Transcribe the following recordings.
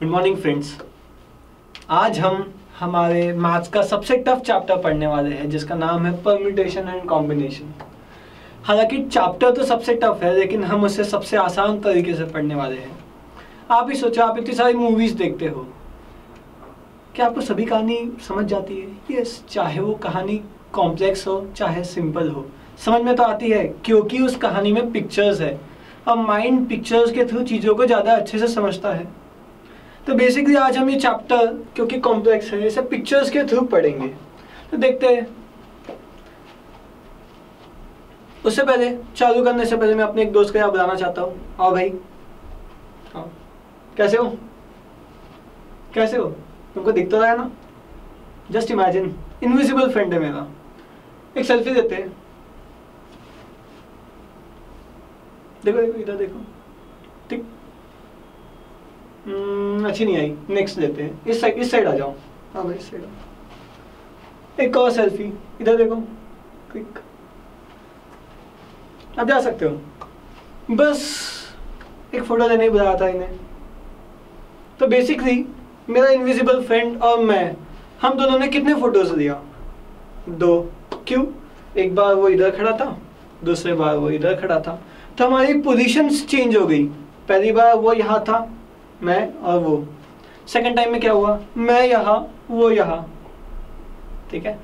Good morning friends आज हम हमारे मैथ्स का सबसे टफ चैप्टर पढ़ने वाले हैं, जिसका नाम है परम्यूटेशन एंड कॉम्बिनेशन हालाँकि चैप्टर तो सबसे टफ है, लेकिन हम उसे सबसे आसान तरीके से पढ़ने वाले हैं। आप ही सोचो, आप इतनी सारी मूवीज़ देखते हो। क्या आपको सभी कहानी समझ जाती है? यस चाहे वो कहानी कॉम्प्लेक्स हो, चाहे सिंपल हो। समझ में तो आती है, क्योंकि उस कहानी में पिक्चर्स है। और माइंड पिक्चर्स के थ्रू चीज़ों को ज़्यादा अच्छे से समझता है। तो बेसिकली आज हम ये चैप्टर क्योंकि कॉम्प्लेक्स है, इसे पिक्चर्स के थ्रू पढ़ेंगे। तो देखते हैं। उससे पहले, चालू करने से पहले मैं अपने एक दोस्त को यहाँ बुलाना चाहता हूँ। आओ भाई। हाँ कैसे हो? कैसे हो? तुमको दिख तो रहा है ना? जस्ट इमेजिन इनविजिबल फ्रेंड है मेरा। एक सेल्फी देते हैं। देखो देखो, इधर देखो। अच्छी नहीं आई। नेक्स्ट लेते हैं। इस साइड इस साइड आ जाओ। हाँ भाई इस साइड एक और सेल्फी इधर देखो। क्विक अब जा सकते हो। बस एक फ़ोटो लेने ही बुलाया था इन्हें। तो बेसिकली मेरा इनविजिबल फ्रेंड और मैं हम दोनों ने कितने फ़ोटोज़ लिया दो। क्यों? एक बार वो इधर खड़ा था दूसरे बार वो इधर खड़ा था। तो हमारी पोजीशंस चेंज हो गई। पहली बार वो यहाँ था मैं और वो। सेकेंड टाइम में क्या हुआ? मैं यहाँ, वो यहाँ। ठीक है?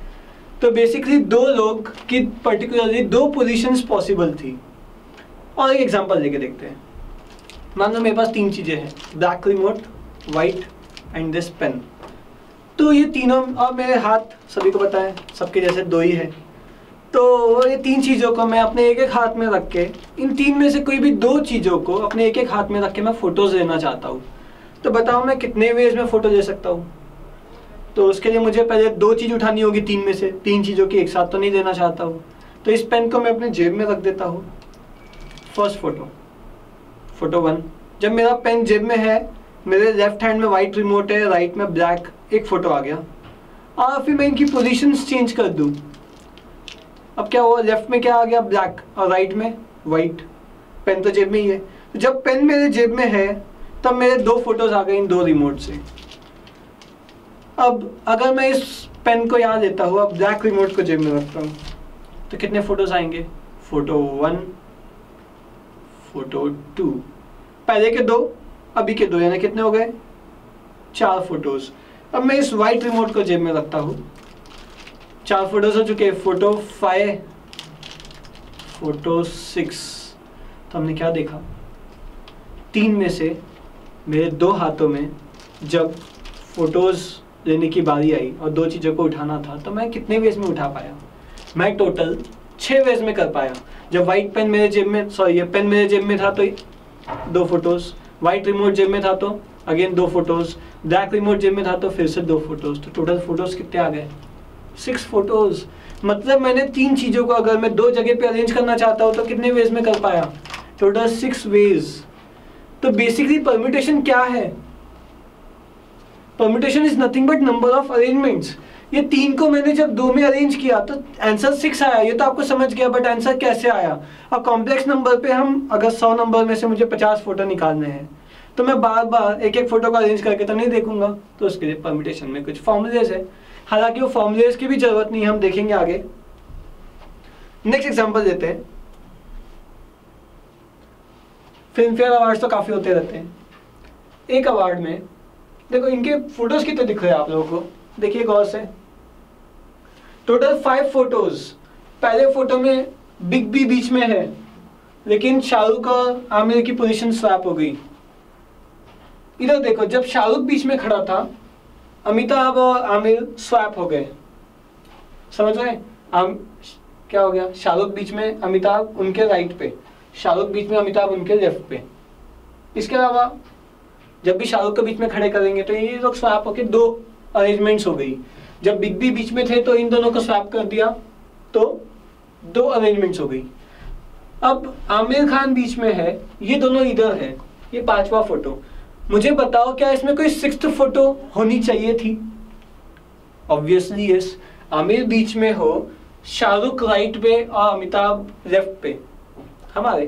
तो बेसिकली दो लोग की पर्टिकुलरली दो पोजीशंस पॉसिबल थी। और एक एग्जांपल लेके देखते हैं। मान लो मेरे पास तीन चीज़ें हैं। Black remote white and this pen तो ये तीनों और मेरे हाथ सभी को पता है, सबके जैसे दो ही है। तो ये तीन चीज़ों को मैं अपने एक एक हाथ में रख के, इन तीन में से कोई भी दो चीज़ों को अपने एक एक हाथ में रख के मैं फ़ोटोज़ लेना चाहता हूँ। तो बताओ मैं कितने वेज में फ़ोटो ले सकता हूँ? तो उसके लिए मुझे पहले दो चीज़ उठानी होगी तीन में से, तीन चीज़ों की एक साथ तो नहीं देना चाहता हूँ। तो इस पेन को मैं अपने जेब में रख देता हूँ। फ़र्स्ट फ़ोटो फ़ोटो वन जब मेरा पेन जेब में है, मेरे लेफ़्ट हैंड में वाइट रिमोट है राइट में ब्लैक एक फ़ोटो आ गया। और फिर मैं इनकी पोजीशंस चेंज कर दूँ। अब क्या हुआ लेफ़्ट में क्या आ गया? ब्लैक और राइट में वाइट पेन तो जेब में ही है। तो जब पेन मेरे जेब में है, तब मेरे दो फ़ोटोज़ आ गए इन दो रिमोट से। अब अगर मैं इस पेन को यहाँ देता हूँ अब ब्लैक रिमोट को जेब में रखता हूँ तो कितने फ़ोटोज़ आएँगे? फ़ोटो वन फ़ोटो टू पहले के दो, अभी के दो, यानी कितने हो गए? चार फ़ोटोज़ अब मैं इस वाइट रिमोट को जेब में रखता हूँ। चार फ़ोटोज़ हो चुके फ़ोटो फाइव फ़ोटो सिक्स तो हमने क्या देखा? तीन में से मेरे दो हाथों में जब फ़ोटोज़ लेने की बारी आई और दो चीज़ों को उठाना था तो मैं कितने वेज में उठा पाया? मैं टोटल छः वेज में कर पाया। जब वाइट पेन मेरे जेब में सॉरी ये पेन मेरे जेब में था तो दो फ़ोटोज़ वाइट रिमोट जेब में था तो अगेन दो फ़ोटोज़ ब्लैक रिमोट जेब में था तो फिर से दो फ़ोटोज़ तो टोटल फ़ोटोज़ कितने आ गए? सिक्स फ़ोटोज़ मतलब मैंने तीन चीज़ों को अगर मैं दो जगह पे अरेंज करना चाहता हूँ तो कितने वेज में कर पाया? टोटल सिक्स वेज तो बेसिकली परम्यूटेशन क्या है? Permutation is nothing but number of arrangements ये तीन को मैंने जब दो में अरेंज किया तो आंसर सिक्स आया। ये तो आपको समझ गया बट आंसर कैसे आया? और कॉम्प्लेक्स नंबर पे हम, अगर सौ नंबर में से मुझे पचास फ़ोटो निकालने हैं तो मैं बार बार एक एक फ़ोटो को अरेंज करके तो नहीं देखूँगा। तो उसके लिए परम्यूटेशन में कुछ फॉर्मुलेज है। हालाँकि वो फॉर्मुलेज की भी ज़रूरत नहीं हम देखेंगे आगे। नेक्स्ट एग्जांपल देते हैं। फ़िल्म फेयर अवार्ड तो काफ़ी होते रहते हैं। एक अवार्ड में, देखो इनके फ़ोटोज़ कितने दिख रहे हैं आप लोगों को? देखिए गौर से। टोटल फाइव फ़ोटोज़ पहले फ़ोटो में बिग बी बीच में है, लेकिन शाहरुख और आमिर की पोजीशन स्वैप हो गई। इधर देखो, जब शाहरुख बीच में खड़ा था अमिताभ और आमिर स्वैप हो गए। समझ रहे आम, क्या हो गया? शाहरुख बीच में अमिताभ उनके राइट पे। शाहरुख बीच में अमिताभ उनके लेफ़्ट पे। इसके अलावा, जब भी शाहरुख के बीच में खड़े करेंगे तो ये लोग स्वैप होके दो अरेंजमेंट्स हो गई। जब बिग बी बीच में थे तो इन दोनों को स्वैप कर दिया तो दो अरेंजमेंट्स हो गई। अब आमिर खान बीच में है, ये दोनों इधर है। ये पांचवा फ़ोटो मुझे बताओ, क्या इसमें कोई सिक्स फ़ोटो होनी चाहिए थी? ऑब्वियसली यस आमिर बीच में हो, शाहरुख राइट पे, और अमिताभ लेफ़्ट पे। हमारे।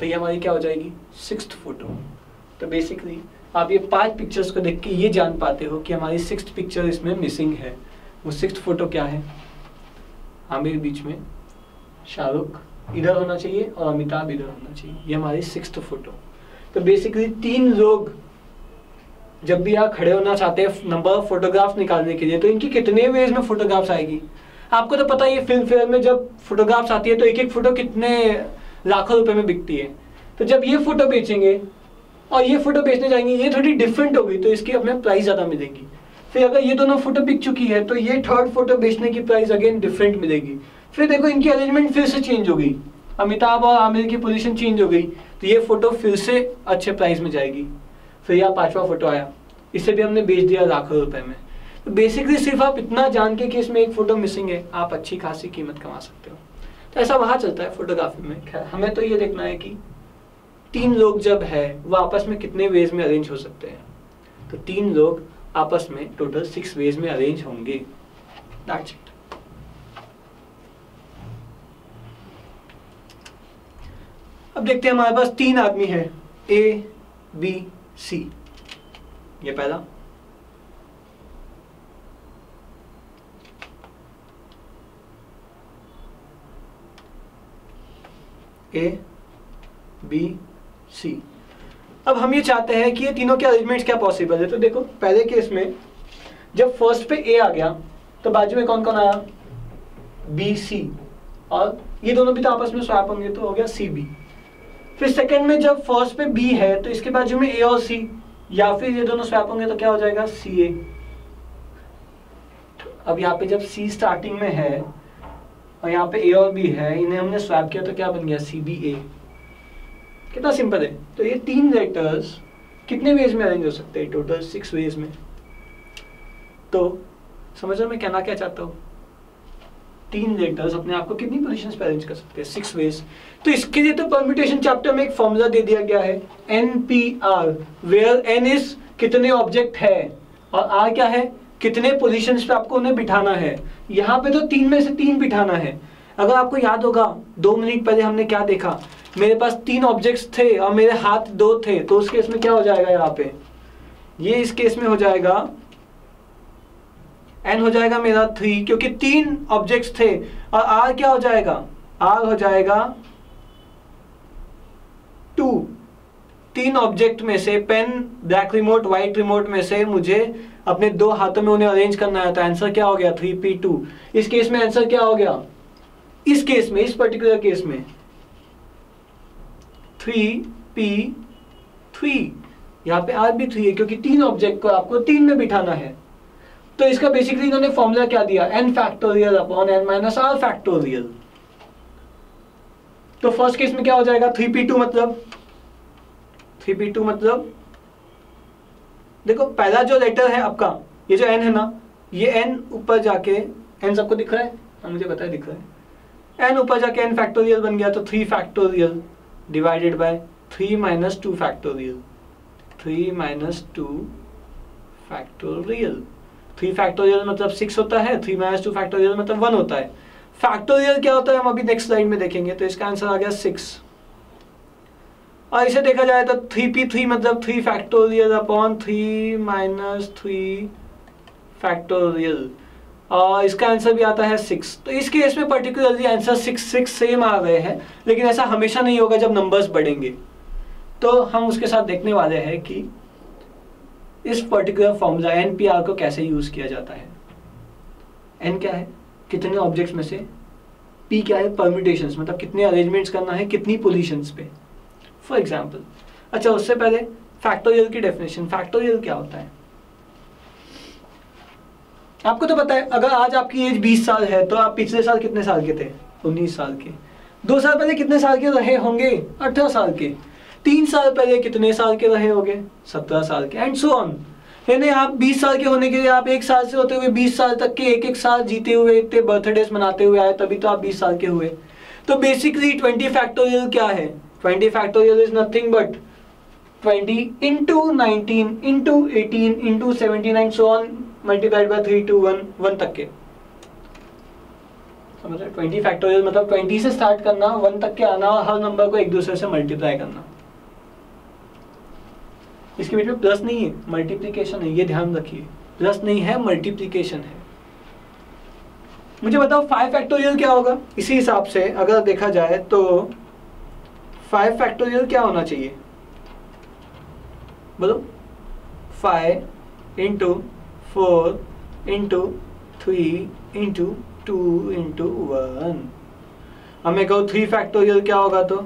तो ये हमारी क्या हो जाएगी? Six photo. तो बेसिकली आप ये पाँच पिक्चर्स को देख के ये जान पाते हो कि हमारी सिक्स पिक्चर इसमें मिसिंग है। वो सिक्स फ़ोटो क्या है? आमिर बीच में, शाहरुख। इधर होना चाहिए और अमिताभ इधर होना चाहिए। ये हमारी सिक्स फ़ोटो तो बेसिकली तीन लोग जब भी आप खड़े होना चाहते हैं नंबर ऑफ़ फोटोग्राफ निकालने के लिए तो इनकी कितने वेज में फोटोग्राफ्स आएगी? आपको तो पता ही है फ़िल्म फेयर में जब फोटोग्राफ्स आती है तो एक एक फ़ोटो कितने लाखों रुपए में बिकती है। तो जब ये फ़ोटो बेचेंगे और ये फ़ोटो बेचने जाएँगे, ये थोड़ी डिफरेंट होगी तो इसकी हमें प्राइस ज़्यादा मिलेगी। फिर अगर ये दोनों फ़ोटो बिक चुकी है तो ये थर्ड फ़ोटो बेचने की प्राइस अगेन डिफरेंट मिलेगी। फिर देखो इनकी अरेंजमेंट फिर से चेंज हो गई। अमिताभ और आमिर की पोजीशन चेंज हो गई। तो ये फ़ोटो फिर से अच्छे प्राइस में जाएगी। फिर यह पांचवा फ़ोटो आया। इसे भी हमने बेच दिया लाखों रुपए में। तो बेसिकली सिर्फ़ आप इतना जान के कि इसमें एक फ़ोटो मिसिंग है, आप अच्छी खासी कीमत कमा सकते हो। तो ऐसा वहाँ चलता है फोटोग्राफी में। खैर, हमें तो ये देखना है कि तीन लोग जब है, वो आपस में कितने वेज में अरेंज हो सकते हैं। तो तीन लोग आपस में टोटल सिक्स वेज में अरेंज होंगे। अब देखते हैं हमारे पास तीन आदमी है। ए बी सी ये पहला। ए बी सी अब हम ये चाहते हैं कि ये तीनों के अरेंजमेंट्स क्या पॉसिबल है? तो देखो, पहले केस में जब फ़र्स्ट पे ए आ गया तो बाजू में कौन कौन आया? बी सी और ये दोनों भी तो आपस में स्वैप होंगे तो हो गया सी बी फिर सेकंड में जब फ़र्स्ट पे बी है तो इसके बाजू में ए और सी या फिर ये दोनों स्वैप होंगे तो क्या हो जाएगा? सी ए अब यहाँ पे जब सी स्टार्टिंग में है, और यहाँ पे ए और बी है, इन्हें हमने स्वैप किया तो क्या बन गया? सी बी ए कितना सिंपल है। तो ये तीन लेटर्स कितने वेज में अरेंज हो सकते हैं? टोटल सिक्स वेज में। तो समझ मैं कहना क्या चाहता हूँ? तीन लेटर्स अपने आप को कितनी पोजीशंस पे अरेंज कर सकते हैं? सिक्स वेज तो इसके लिए तो परम्यूटेशन चैप्टर में एक फॉर्मूला दे दिया गया है n p r where n is कितने ऑब्जेक्ट है और आर क्या है? कितने पोजीशंस पे आपको उन्हें बिठाना है? यहाँ पे तो तीन में से तीन बिठाना है। अगर आपको याद होगा, दो मिनट पहले हमने क्या देखा? मेरे पास तीन ऑब्जेक्ट्स थे और मेरे हाथ दो थे तो उस केस में क्या हो जाएगा यहाँ पे? ये इस केस में हो जाएगा एन हो जाएगा मेरा थ्री क्योंकि तीन ऑब्जेक्ट्स थे। और आर क्या हो जाएगा? आर हो जाएगा टू तीन ऑब्जेक्ट में से pen black remote white remote में से मुझे अपने दो हाथों में उन्हें अरेंज करना है। तो आंसर क्या हो गया? थ्री पी टू इस केस में आंसर क्या हो गया? इस केस में, इस पर्टिकुलर केस में थ्री पी थ्री यहाँ पे आर भी थ्री है, क्योंकि तीन ऑब्जेक्ट को आपको तीन में बिठाना है। तो इसका बेसिकली इन्होंने फॉर्मूला क्या दिया? N factorial upon n minus r factorial तो फ़र्स्ट केस में क्या हो जाएगा? थ्री पी टू मतलब? थ्री पी टू मतलब? देखो, पहला जो लेटर है आपका, ये जो एन है ना, ये एन ऊपर जाके एन सबको दिख रहा है? हाँ मुझे बताया दिख रहा है। एन ऊपर जाके एन फैक्टोरियल बन गया तो three factorial divided by three minus two factorial three minus two factorial three factorial मतलब सिक्स होता है थ्री माइनस टू फैक्टोरियल मतलब वन होता है। फैक्टोरियल क्या होता है, हम अभी नेक्स्ट स्लाइड में देखेंगे तो इसका आंसर आ गया सिक्स और इसे देखा जाए तो थ्री पी थ्री मतलब three factorial upon three minus three factorial और इसका आंसर भी आता है सिक्स तो इस केस में particularly answer six six same आ गए हैं, लेकिन ऐसा हमेशा नहीं होगा जब नंबर्स बढ़ेंगे। तो हम उसके साथ देखने वाले हैं कि इस particular formula n p r को कैसे यूज़ किया जाता है? एन क्या है? कितने ऑब्जेक्ट्स में से? पी क्या है? परम्यूटेशन मतलब कितने अरेंजमेंट्स करना है, कितनी पोजिशंस पे? फॉर एग्ज़ाम्पल अच्छा उससे पहले फैक्टोरियल की डेफिनेशन फैक्टोरियल क्या होता है? आपको तो पता है, अगर आज आपकी एज 20 साल है तो आप पिछले साल कितने साल के थे? 19 साल के। दो साल पहले कितने साल के रहे होंगे? 18 साल के। तीन साल पहले कितने साल के रहे होंगे? 17 साल के। एंड सो ऑन यानी आप 20 साल के होने के लिए आप एक साल से होते हुए 20 साल तक के एक एक साल जीते हुए, इतने बर्थडेज मनाते हुए आए, तभी तो आप 20 साल के हुए। तो बेसिकली 20 फैक्टोरियल क्या है? 20 factorial is nothing but 20 into 19 into 18 into 79 so on, multiplied by 3 to 1 1 तक के। मतलब ट्वेंटी फैक्टोरियल मतलब ट्वेंटी से स्टार्ट करना वन तक के आना और हर नंबर को एक दूसरे से मल्टीप्लाई करना। इसके बीच में प्लस नहीं है मल्टीप्लीकेशन है, ये ध्यान रखिए। प्लस नहीं है मल्टीप्लीकेशन है। मुझे बताओ फाइव फैक्टोरियल क्या होगा? इसी हिसाब से अगर देखा जाए तो फाइव फैक्टोरियल क्या होना चाहिए? बोलो। Five into four into three into two into one हमें कहो थ्री फैक्टोरियल क्या होगा तो?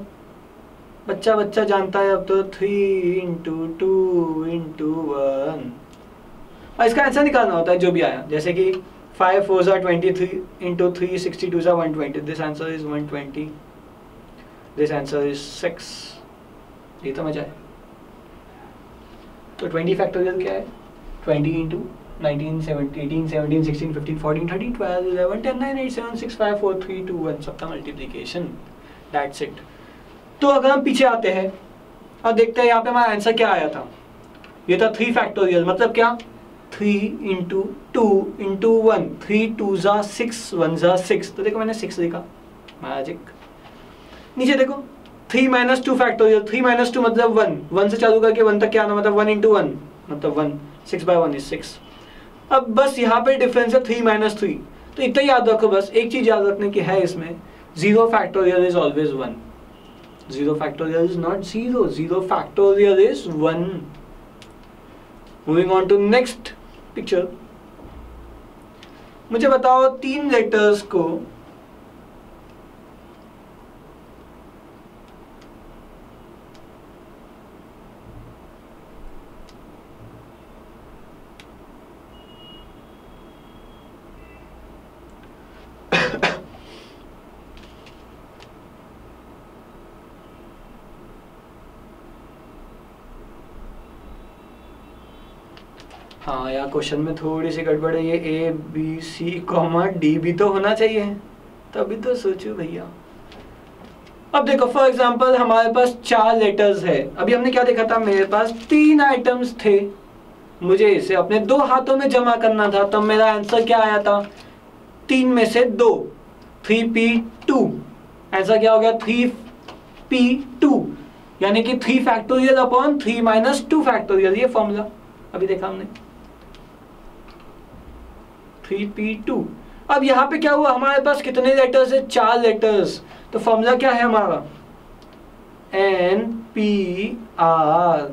बच्चा बच्चा जानता है अब तो three into two into one और इसका आंसर निकालना होता है जो भी आया। जैसे कि फाइव फोर ज़ा twenty three into three sixty two ज़ा one twenty this answer is one twenty this answer is six ये तो मज़ा है। तो ट्वेंटी फैक्टोरियल क्या है? ट्वेंटी इंटू 19, 17, 18, 17, 16, 15, 14, 13, 12, 11, 10, 9, 8, 7, 6, 5, 4, 3, 2, 1 सबका मल्टीप्लीकेशन दैट्स इट तो अगर हम पीछे आते हैं और देखते हैं यहाँ पे हमारा आंसर क्या आया था। ये था थ्री फैक्टोरियल मतलब क्या? Three into two into one three two ज़ा सिक्स वन ज़ा सिक्स तो देखो मैंने सिक्स लिखा। मैजिक नीचे देखो। Three minus two factorial three minus two मतलब वन वन से चालू करके वन तक क्या आना मतलब वन इंटू वन मतलब one six by one is six अब बस यहाँ पे डिफरेंस है थ्री माइनस थ्री तो इतना याद रखो बस। एक चीज़ याद रखने की है इसमें। Zero factorial is always one zero factorial is not zero zero factorial is one moving on to next picture मुझे बताओ तीन लेटर्स को हाँ यार क्वेश्चन में थोड़ी सी गड़बड़ है, ये A B C comma D भी तो होना चाहिए। तभी तो सोचो भैया। अब देखो फॉर एग्जांपल हमारे पास चार लेटर्स है। अभी हमने क्या देखा था? मेरे पास तीन आइटम्स थे। मुझे इसे अपने दो हाथों में जमा करना था, तब मेरा आंसर क्या आया था? तीन में से दो। थ्री पी टू आंसर क्या हो गया? थ्री पी टू यानी कि three factorial upon three minus two factorial ये फॉर्मूला अभी देखा हमने। थ्री पी टू अब यहाँ पे क्या हुआ? हमारे पास कितने लेटर्स है? चार लेटर्स तो फॉर्मूला क्या है हमारा? एन पी आर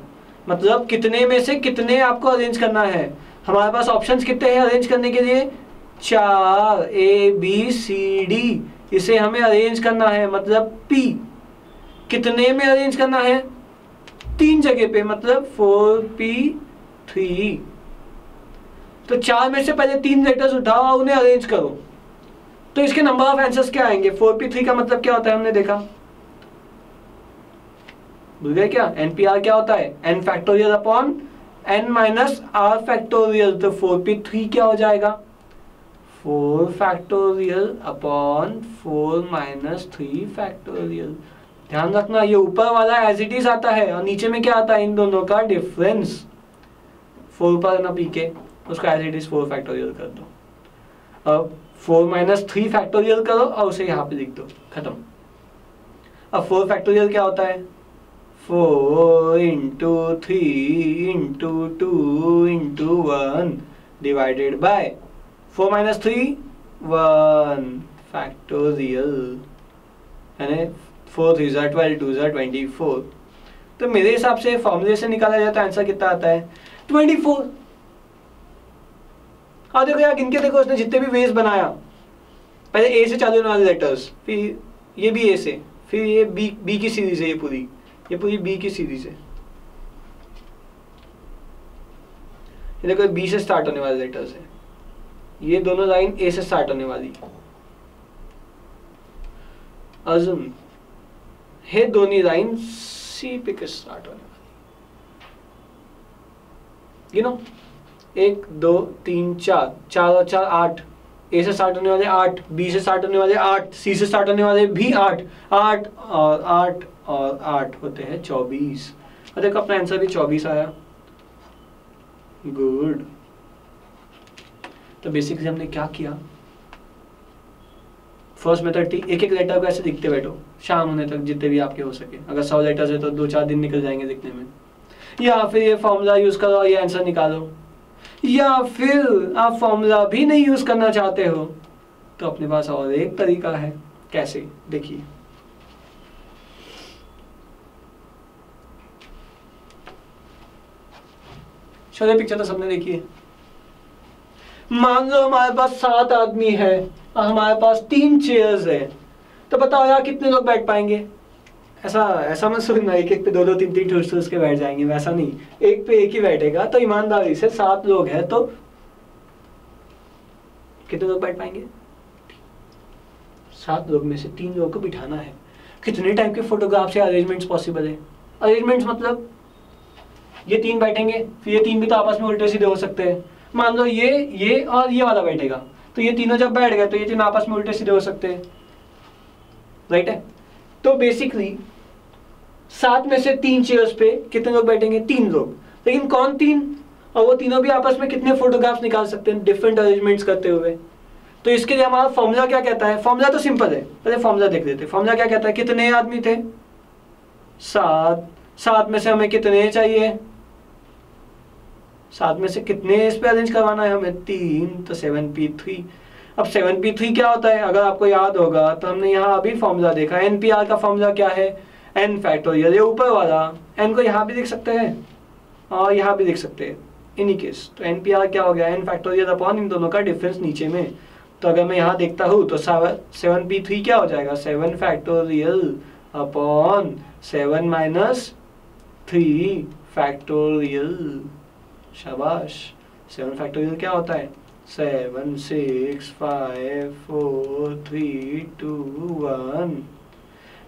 मतलब कितने में से कितने आपको अरेंज करना है? हमारे पास ऑप्शंस कितने हैं अरेंज करने के लिए? चार. ए बी सी डी इसे हमें अरेंज करना है मतलब पी कितने में अरेंज करना है? तीन जगह पे मतलब फोर पी थ्री तो चार में से पहले तीन लेटर्स उठाओ और उन्हें अरेंज करो। तो इसके नंबर ऑफ़ आंसर्स क्या आएँगे? फोर पी थ्री का मतलब क्या होता है हमने देखा? भूल गए क्या? एनपीआर क्या होता है? N factorial upon n minus r factorial तो फोर पी थ्री क्या हो जाएगा? Four factorial upon four minus three factorial ध्यान रखना, ये ऊपर वाला एज इट इज़ आता है और नीचे में क्या आता है इन दोनों का डिफरेंस फोर पर ना पी के उसका as it is four factorial कर दो। अब फोर माइनस थ्री फैक्टोरियल करो और उसे यहाँ पे लिख दो। खत्म। अब फोर फैक्टोरियल क्या होता है? Four into three into two into one divided by four minus three one factorial यानी फोर थ्री ज़ा ट्वेल्व टू ज़ा ट्वेंटी फोर तो मेरे हिसाब से फॉर्मूले से निकाला जाए है आंसर कितना आता है? ट्वेंटी फोर हाँ देखो यार गिनके देखो, उसने जितने भी वेज बनाया। पहले ए से चालू होने वाले लेटर्स फिर ये भी ए से, फिर ये बी बी की सीरीज़ है ये पूरी। ये पूरी बी की सीरीज़ है। ये देखो बी से स्टार्ट होने वाले लेटर्स है। ये दोनों लाइन ए से स्टार्ट होने वाली। अजून हे दोनों लाइन सी पे स्टार्ट होने वाली। यू नो एक, दो, तीन, चार चार और चार, आठ। ए से स्टार्ट होने वाले आठ बी से स्टार्ट होने वाले आठ सी से स्टार्ट होने वाले भी आठ। आठ और आठ और आठ होते हैं चौबीस। देखो अपना आंसर भी चौबीस आया। गुड तो बेसिकली हमने क्या किया? फ़र्स्ट मेथड थी, एक एक लेटर को ऐसे लिखते बैठो, शाम होने तक जितने भी आपके हो सके। अगर सौ लेटर्स है तो दो चार दिन निकल जाएँगे लिखने में। या फिर ये फॉर्मूला यूज़ करो और ये आंसर निकालो। या फिर आप फॉर्मूला भी नहीं यूज़ करना चाहते हो तो अपने पास और एक तरीका है, कैसे? देखिए। चलिए पिक्चर तो सबने देखी है। मान लो हमारे पास सात आदमी है, और हमारे पास तीन चेयर्स है तो बताओ यार कितने लोग बैठ पाएँगे? ऐसा ऐसा मत सोचना एक एक पे दो दो, तीन तीन ठूस ठूस के बैठ जाएँगे, वैसा नहीं। एक पे एक ही बैठेगा तो ईमानदारी से सात लोग हैं तो कितने लोग बैठ पाएँगे? सात लोग में से तीन लोगों को बिठाना है। कितने टाइप के फोटोग्राफ से अरेंजमेंट्स पॉसिबल है? अरेंजमेंट्स मतलब ये तीन बैठेंगे, फिर ये तीन भी तो आपस में उल्टे सीधे हो सकते हैं। मान लो ये ये और ये वाला बैठेगा तो ये तीनों जब बैठ गए तो ये तीन आपस में उल्टे सीधे हो सकते हैं। राइट है? तो बेसिकली सात में से तीन चेयर्स पे कितने लोग बैठेंगे? तीन लोग। लेकिन कौन तीन? और वो तीनों भी आपस में कितने फोटोग्राफ्स निकाल सकते हैं? डिफरेंट अरेंजमेंट्स करते हुए। तो इसके लिए हमारा फॉर्मूला क्या कहता है? फॉर्मूला तो सिंपल है। पहले फॉर्मूला देख लेते फॉर्मूला क्या कहता है? कितने आदमी थे? सात। सात में से हमें कितने चाहिए? सात में से कितने इस पे अरेंज करवाना है हमें? तीन। तो सेवन पी थ्री अब सेवन पी थ्री क्या होता है? अगर आपको याद होगा तो हमने यहाँ अभी फॉर्मूला देखा। एन पी आर का फॉर्मूला क्या है? एन फैक्टोरियल ये ऊपर वाला एन को यहाँ भी देख सकते हैं और यहाँ भी देख सकते हैं। इन केस तो एन पी आर क्या हो गया? एन फैक्टोरियल अपॉन इन दोनों का डिफरेंस नीचे में। तो अगर मैं यहाँ देखता हूँ तो सेवन पी थ्री क्या हो जाएगा? Seven factorial upon seven minus three factorial शाबाश। सेवन फैक्टोरियल क्या होता है? Seven six five four three two one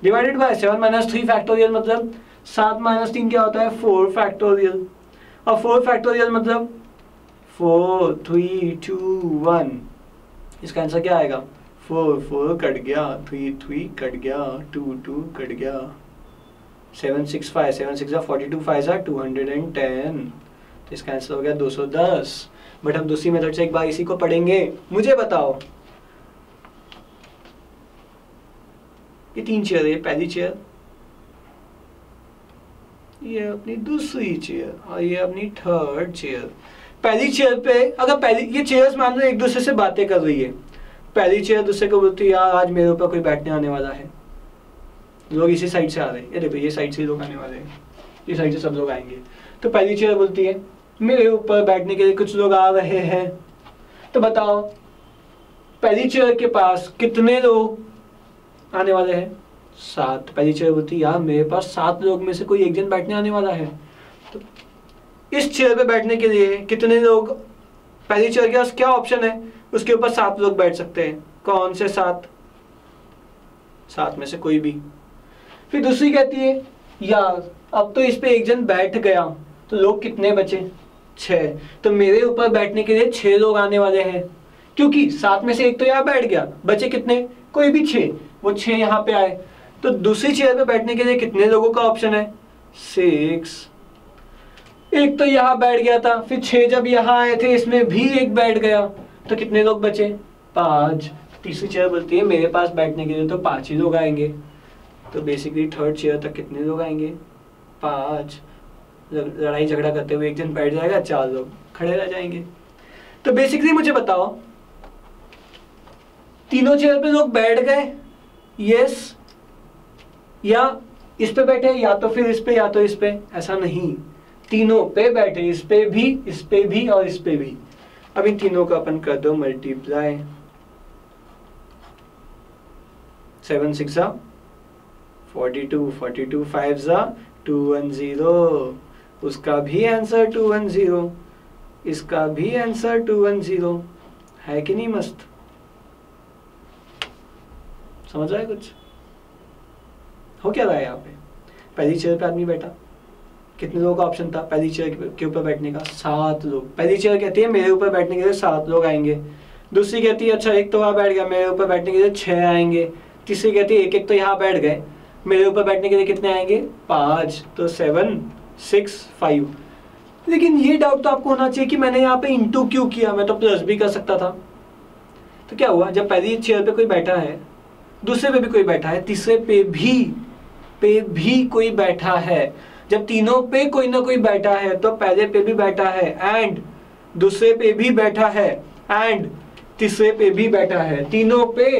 divided by seven minus three factorial मतलब सात माइनस तीन क्या होता है? फोर फैक्टोरियल और फोर फैक्टोरियल मतलब फोर थ्री टू वन इसका आंसर क्या आएगा? फोर फोर कट गया. थ्री थ्री कट गया. टू टू कट गया. Seven six five seven six forty two five two hundred and ten तो इसका आंसर हो गया 210 बट हम दूसरी मेथड से एक बार इसी को पढ़ेंगे. मुझे बताओ ये तीन चेयर है पहली चेयर ये अपनी दूसरी चेयर और ये अपनी थर्ड चेयर पहली चेयर पे, अगर पहली, ये चेयर्स मान लो एक दूसरे से बातें कर रही है। पहली चेयर दूसरे को बोलती है, यार, आज मेरे ऊपर कोई बैठने आने वाला है। लोग इसी साइड से आ रहे हैं। ये ये साइड से लोग आने वाले हैं। ये साइड से सब लोग आएँगे। तो पहली चेयर बोलती है, मेरे ऊपर बैठने के लिए कुछ लोग आ रहे हैं। तो बताओ, पहली चेयर के पास कितने लोग आने वाले हैं। सात पहली चेयर बोलती, यार, मेरे पास सात लोग में से कोई एक जन बैठने आने वाला है। तो इस चेयर पे बैठने के लिए कितने लोग, पहली चेयर के पास क्या ऑप्शन है? उसके ऊपर सात लोग बैठ सकते हैं। कौन से सात? सात में से कोई भी। फिर दूसरी कहती है, यार, अब तो इस पे एक जन बैठ गया तो लोग कितने बचे? छह। तो मेरे ऊपर बैठने के लिए छह लोग आने वाले हैं। क्योंकि सात में से एक तो यहाँ बैठ गया, बचे कितने? कोई भी छह। वो छह यहाँ पे आए। तो दूसरी चेयर पे बैठने के लिए कितने लोगों का ऑप्शन है? सिक्स एक तो यहाँ बैठ गया था, फिर छह जब यहाँ आए थे, इसमें भी एक बैठ गया। तो कितने लोग बचे? पाँच। तीसरी चेयर बोलती है, मेरे पास बैठने के लिए तो पाँच ही लोग आएँगे। तो बेसिकली थर्ड चेयर तक कितने लोग आएँगे? पाँच। लड़ाई झगड़ा करते हुए एक जन बैठ जाएगा, चार लोग खड़े रह जाएँगे। तो बेसिकली मुझे बताओ, तीनों चेयर पे लोग बैठ गए? यस या इस पे बैठे, या तो फिर इस पे, या तो इस पे। ऐसा नहीं। तीनों पे बैठे, इस पे भी, इस पे भी, और इस पे भी। अब इन तीनों का अपन कर दो multiply seven six forty two forty two five ज़ा टू वन ज़ीरो उसका भी आंसर टू वन ज़ीरो इसका भी आंसर टू वन ज़ीरो है कि नहीं मस्त? समझ रहा है कुछ? हो क्या रहा है यहाँ पे? पहली चेयर पे आदमी बैठा। कितने लोगों का ऑप्शन था? पहली चेयर के ऊपर बैठने का। सात लोग। पहली चेयर कहती है, मेरे ऊपर बैठने के लिए सात लोग आएँगे। दूसरी कहती है अच्छा एक तो वहाँ बैठ गया। मेरे ऊपर बैठने के लिए छह आएँगे। तीसरी कहती है, एक एक तो यहाँ बैठ गए। मेरे ऊपर बैठने के लिए कितने आएँगे? पाँच। तो सेवन, सिक्स, फाइव। लेकिन ये डाउट तो आपको होना चाहिए कि मैंने यहाँ पे इंटू क्यों किया? मैं तो प्लस भी कर सकता था। तो क्या हुआ? जब पहली चेयर पे कोई बैठा है दूसरे पे भी कोई बैठा है, तीसरे पे भी पे भी कोई बैठा है। जब तीनों पे कोई ना कोई बैठा है तो पहले पे भी बैठा है एंड दूसरे पे भी बैठा है एंड तीसरे पे भी बैठा है। तीनों पे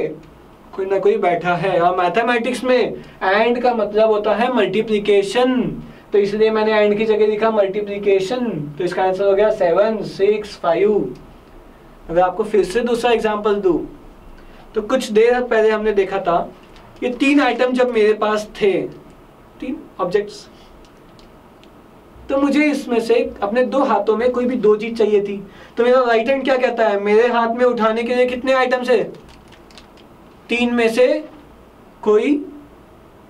कोई ना कोई बैठा है। और मैथमेटिक्स में एंड का मतलब होता है मल्टीप्लीकेशन तो इसलिए मैंने एंड की जगह लिखा मल्टीप्लीकेशन तो इसका आंसर हो गया सेवन सिक्स फाइव अगर आपको फिर से दूसरा एग्ज़ाम्पल दू तो कुछ देर पहले हमने देखा था ये तीन आइटम जब मेरे पास थे, तीन ऑब्जेक्ट्स तो मुझे इसमें से अपने दो हाथों में कोई भी दो चीज़ चाहिए थी। तो मेरा राइट हैंड क्या कहता है? मेरे हाथ में उठाने के लिए कितने आइटम्स है? तीन में से कोई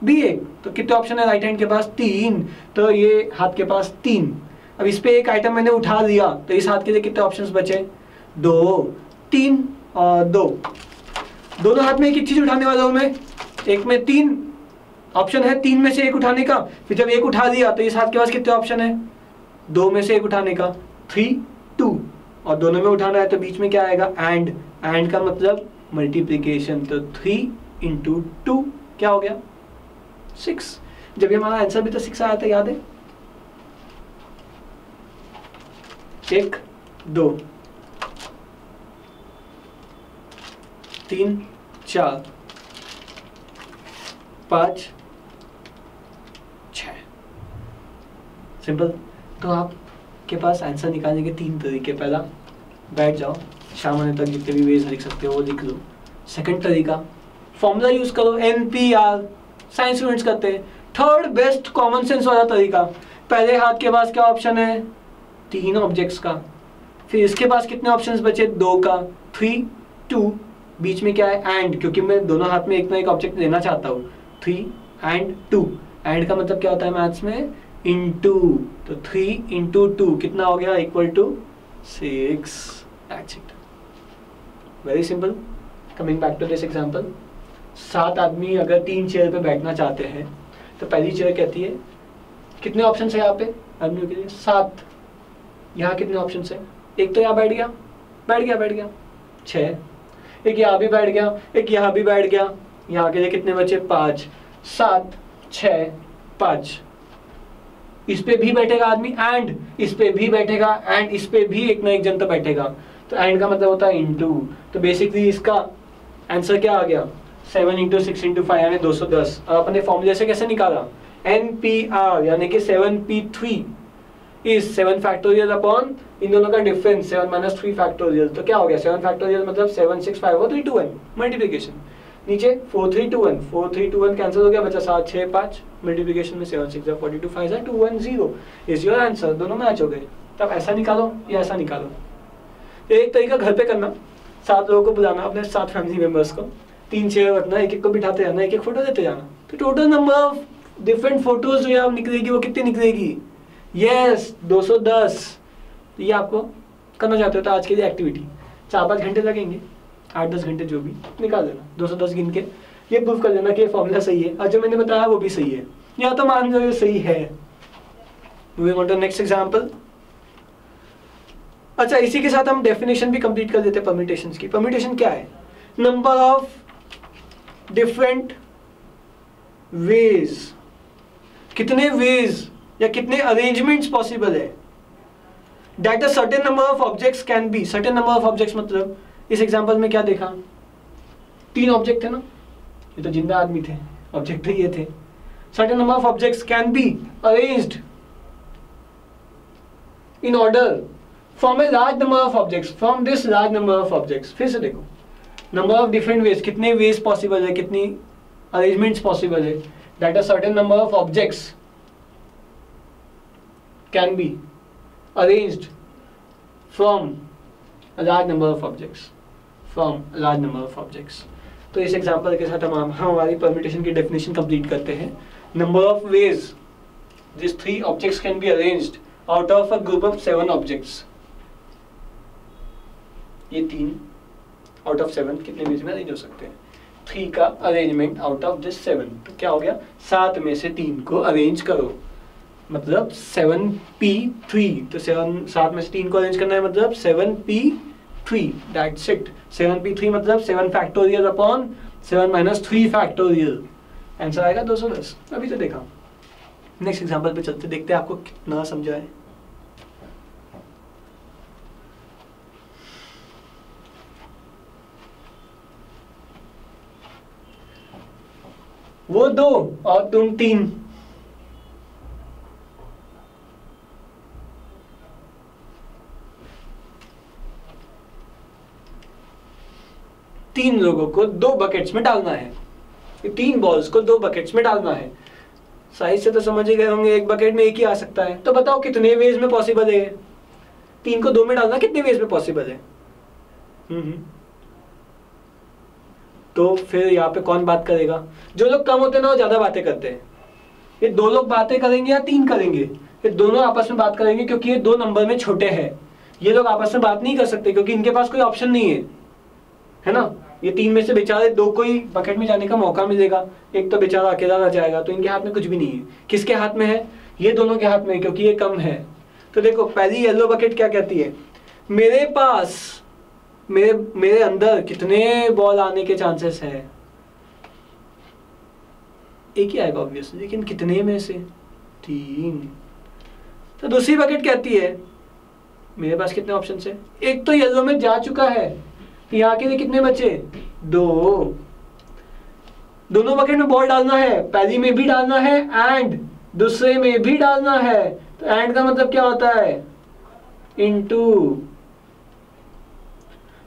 भी एक। तो कितने ऑप्शन है राइट हैंड के पास? तीन। तो ये हाथ के पास तीन। अब इस पे एक आइटम मैंने उठा दिया तो इस हाथ के लिए कितने ऑप्शंस बचे? दो। तीन और दो। दोनों हाथ में एक चीज़ उठाने वाला हूँ मैं। एक में तीन ऑप्शन है, तीन में से एक उठाने का। फिर जब एक उठा दिया तो इस हाथ के पास कितने ऑप्शन है? दो में से एक उठाने का। थ्री टू और दोनों में उठाना है तो बीच में क्या आएगा? एंड एंड का मतलब मल्टीप्लीकेशन तो थ्री इंटू टू क्या हो गया? सिक्स जब ये हमारा आंसर भी तो सिक्स आया था, याद है? एक, दो। तीन। चार, पाँच, छ। सिंपल तो आपके पास आंसर निकालने के तीन तरीके। पहला, बैठ जाओ, शाम होने तक जितने भी वेज लिख सकते हो, वो लिख लो। सेकंड तरीका फॉर्मूला यूज़ करो n p r science students करते हैं। थर्ड बेस्ट कॉमन सेंस वाला तरीका। पहले हाथ के पास क्या ऑप्शन है? तीन ऑब्जेक्ट्स का। फिर इसके पास कितने ऑप्शंस बचे? दो का। थ्री टू बीच में क्या है? एंड क्योंकि मैं दोनों हाथ में एक ना एक ऑब्जेक्ट लेना चाहता हूँ। थ्री एंड टू एंड का मतलब क्या होता है मैथ्स में? इंटू तो थ्री इंटू टू कितना हो गया? Equal to six very simple coming back to this example सात आदमी अगर तीन चेयर पे बैठना चाहते हैं तो पहली चेयर कहती है, कितने ऑप्शन है यहाँ पे? आदमियों के लिए, सात. यहाँ कितने ऑप्शन है? एक तो यहाँ बैठ गया बैठ गया बैठ गया। छः। एक यहाँ भी बैठ गया, एक यहाँ भी बैठ गया। यहाँ के लिए कितने बचे? पाँच, सात छ पाँच। इस पे भी बैठेगा आदमी एंड इस पे भी बैठेगा एंड इस पे भी एक ना एक जन तो बैठेगा। तो एंड का मतलब होता है इंटू तो बेसिकली इसका आंसर क्या आ गया? Seven into six into five यानी दो सौ दस। अपने फॉर्मूले से कैसे निकाला? एन पी आर यानी कि seven p three is seven factorial upon इन दोनों का difference seven minus three factorial तो क्या हो गया? सेवन फैक्टोरियल मतलब seven six five three two one multiplication नीचे four three two one four three two one cancel हो गया, बचा सात छः पाँच. मल्टीप्लीकेशन में seven six forty two five two one zero is your answer दोनों मैच हो गए. तब ऐसा निकालो या ऐसा निकालो. एक तरीका घर पे करना. सात लोगों को बुलाना अपने सात फैमिली मेंबर्स को. तीन चेयर रखना, एक एक को बिठाते जाना एक एक फ़ोटो देते जाना. तो total number of different photos जो यहाँ निकलेगी, वो कितनी निकलेगी? यस 210 तो ये आपको करना चाहते हो तो आज के लिए एक्टिविटी चार पाँच घंटे लगेंगे। आठ दस घंटे जो भी, निकाल देना। दो सौ दस गिन के ये प्रूफ कर देना कि ये फॉर्मूला सही है। और जो मैंने बताया वो भी सही है। या तो मान लो ये सही है। नेक्स्ट एग्ज़ाम्पल अच्छा इसी के साथ हम डेफिनेशन भी कंप्लीट कर देते हैं परमिटेशन की। परमिटेशन क्या है? नंबर ऑफ़ डिफरेंट वेज कितने वेज या कितने अरेंजमेंट्स पॉसिबल है? That a certain number of objects can be certain number of objects मतलब इस एग्जांपल में क्या देखा? तीन ऑब्जेक्ट थे ना? ये तो ज़िंदा आदमी थे ऑब्जेक्ट तो ये थे। Certain number of objects can be arranged in order from a large number of objects from this large number of objects फिर से देखो नंबर ऑफ़ डिफरेंट वेज कितने वेज पॉसिबल है, कितनी अरेंजमेंट्स पॉसिबल है। That a certain number of objects can be arranged from a large number of objects, from a large number of objects. तो इस example के साथ हम हमारी परमिटेशन की डेफिनेशन कंप्लीट करते हैं। Number of ways this three objects can be arranged out of a group of seven objects ये तीन आउट ऑफ़ सेवन कितने वेज में अरेंज हो सकते हैं? थ्री का arrangement out of this seven तो क्या हो गया? सात में से तीन को अरेंज करो। मतलब सेवन पी थ्री तो सेवन सात में से तीन को अरेंज करना है मतलब seven p three that's it seven p three मतलब seven factorial upon seven minus three factorial answer आएगा दो सौ दस? अभी तो देखा। नेक्स्ट एग्ज़ाम्पल पे चलते, देखते हैं आपको कितना समझा है। वो दो और तुम तीन। तीन लोगों को दो बकेट्स में डालना है। तीन बॉल्स को दो बकेट्स में डालना है। साइज़ से तो समझ ही गए होंगे, एक बकेट में एक ही आ सकता है। तो बताओ कितने वेज में पॉसिबल है? तीन को दो में डालना कितने वेज में पॉसिबल है। तो फिर यहाँ पे कौन बात करेगा? जो लोग कम होते हैं ना, वो ज़्यादा बातें करते हैं। ये दो लोग बातें करेंगे या तीन करेंगे? ये दोनों आपस में बात करेंगे क्योंकि ये दो नंबर में छोटे हैं। ये लोग आपस में बात नहीं कर सकते क्योंकि इनके पास कोई ऑप्शन नहीं है। है ना? ये तीन में से बेचारे दो को ही बकेट में जाने का मौका मिलेगा। एक तो बेचारा अकेला रह जाएगा तो इनके हाथ में कुछ भी नहीं है। किसके हाथ में है? ये दोनों के हाथ में क्योंकि ये कम है। तो देखो, पहली येलो बकेट क्या कहती है? मेरे पास, मेरे मेरे अंदर कितने बॉल आने के चांसेस है? एक ही आएगा ऑब्वियसली लेकिन कितने में से? तीन। तो दूसरी बकेट कहती है, मेरे पास कितने ऑप्शन है? एक तो येलो में जा चुका है। यहाँ के लिए कितने बचे? दो। दोनों बकेट में बॉल डालना है। पहली में भी डालना है एंड दूसरे में भी डालना है। तो एंड का मतलब क्या होता है? इनटू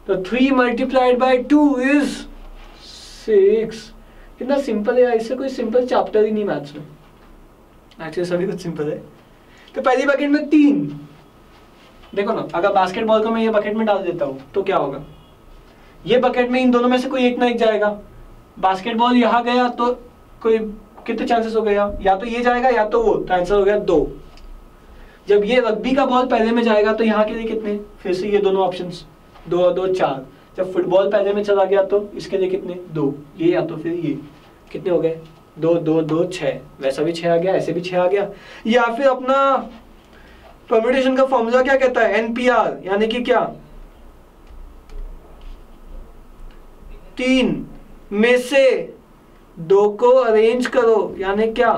तो three multiplied by two is six कितना सिंपल है इससे कोई सिंपल चैप्टर ही नहीं मैथ्स में। एक्चुअली सभी कुछ सिंपल है। तो पहली बकेट में तीन। देखो ना, अगर बास्केटबॉल को मैं ये बकेट में डाल देता हूँ तो क्या होगा? ये बकेट में इन दोनों में से कोई एक ना एक जाएगा। बास्केटबॉल यहाँ गया तो कोई कितने चांसेस हो गया? या तो ये जाएगा या तो वो तो आंसर हो गया दो। जब ये रग्बी का बॉल पहले में जाएगा तो यहाँ के लिए कितने? फिर से ये दोनों ऑप्शन दो और दो, चार। जब फुटबॉल पहले में चला गया तो इसके लिए कितने? दो। ये या तो फिर ये। कितने हो गए? दो दो दो, छह। वैसा भी छह आ गया, ऐसे भी छह आ गया। या फिर अपना परमिटेशन का फॉर्मूला क्या कहता है? एनपीआर यानी कि क्या? तीन में से दो को अरेंज करो, यानी क्या?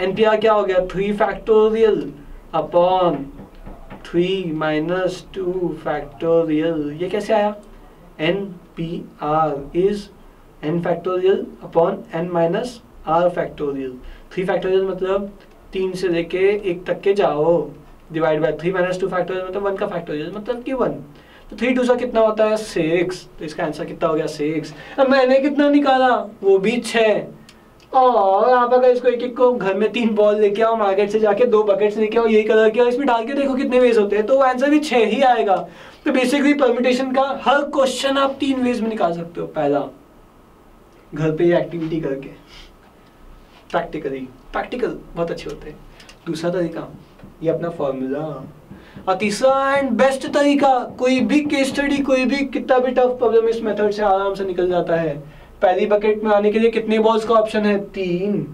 एनपीआर क्या हो गया? Three factorial upon three minus two factorial ये कैसे आया? N p r is n factorial upon n minus r factorial three factorial मतलब तीन से लेके एक तक के जाओ. Divide by three minus two factorial मतलब वन का फैक्टोरियल मतलब कि वन तो थ्री टू सा कितना होता है? सिक्स तो इसका आंसर कितना हो गया? सिक्स अब मैंने कितना निकाला? वो भी छः और आप अगर इसको एक एक को घर में तीन बॉल लेके आओ मार्केट से जाके दो बकेट लेके आओ, यही कलर के इसमें डाल के देखो कितने वेज होते हैं। तो आंसर भी छः ही आएगा। तो बेसिकली परमिटेशन का हर क्वेश्चन आप तीन वेज में निकाल सकते हो। पहला, घर पे एक्टिविटी करके। प्रैक्टिकली प्रैक्टिकल बहुत अच्छे होते हैं। दूसरा तरीका, ये अपना फॉर्मूला और तीसरा एंड बेस्ट तरीका, कोई भी केस स्टडी कोई भी कितना भी टफ प्रॉब्लम इस मेथड से आराम से निकल जाता है। पहली बकेट में आने के लिए कितने बॉल्स का ऑप्शन है? तीन।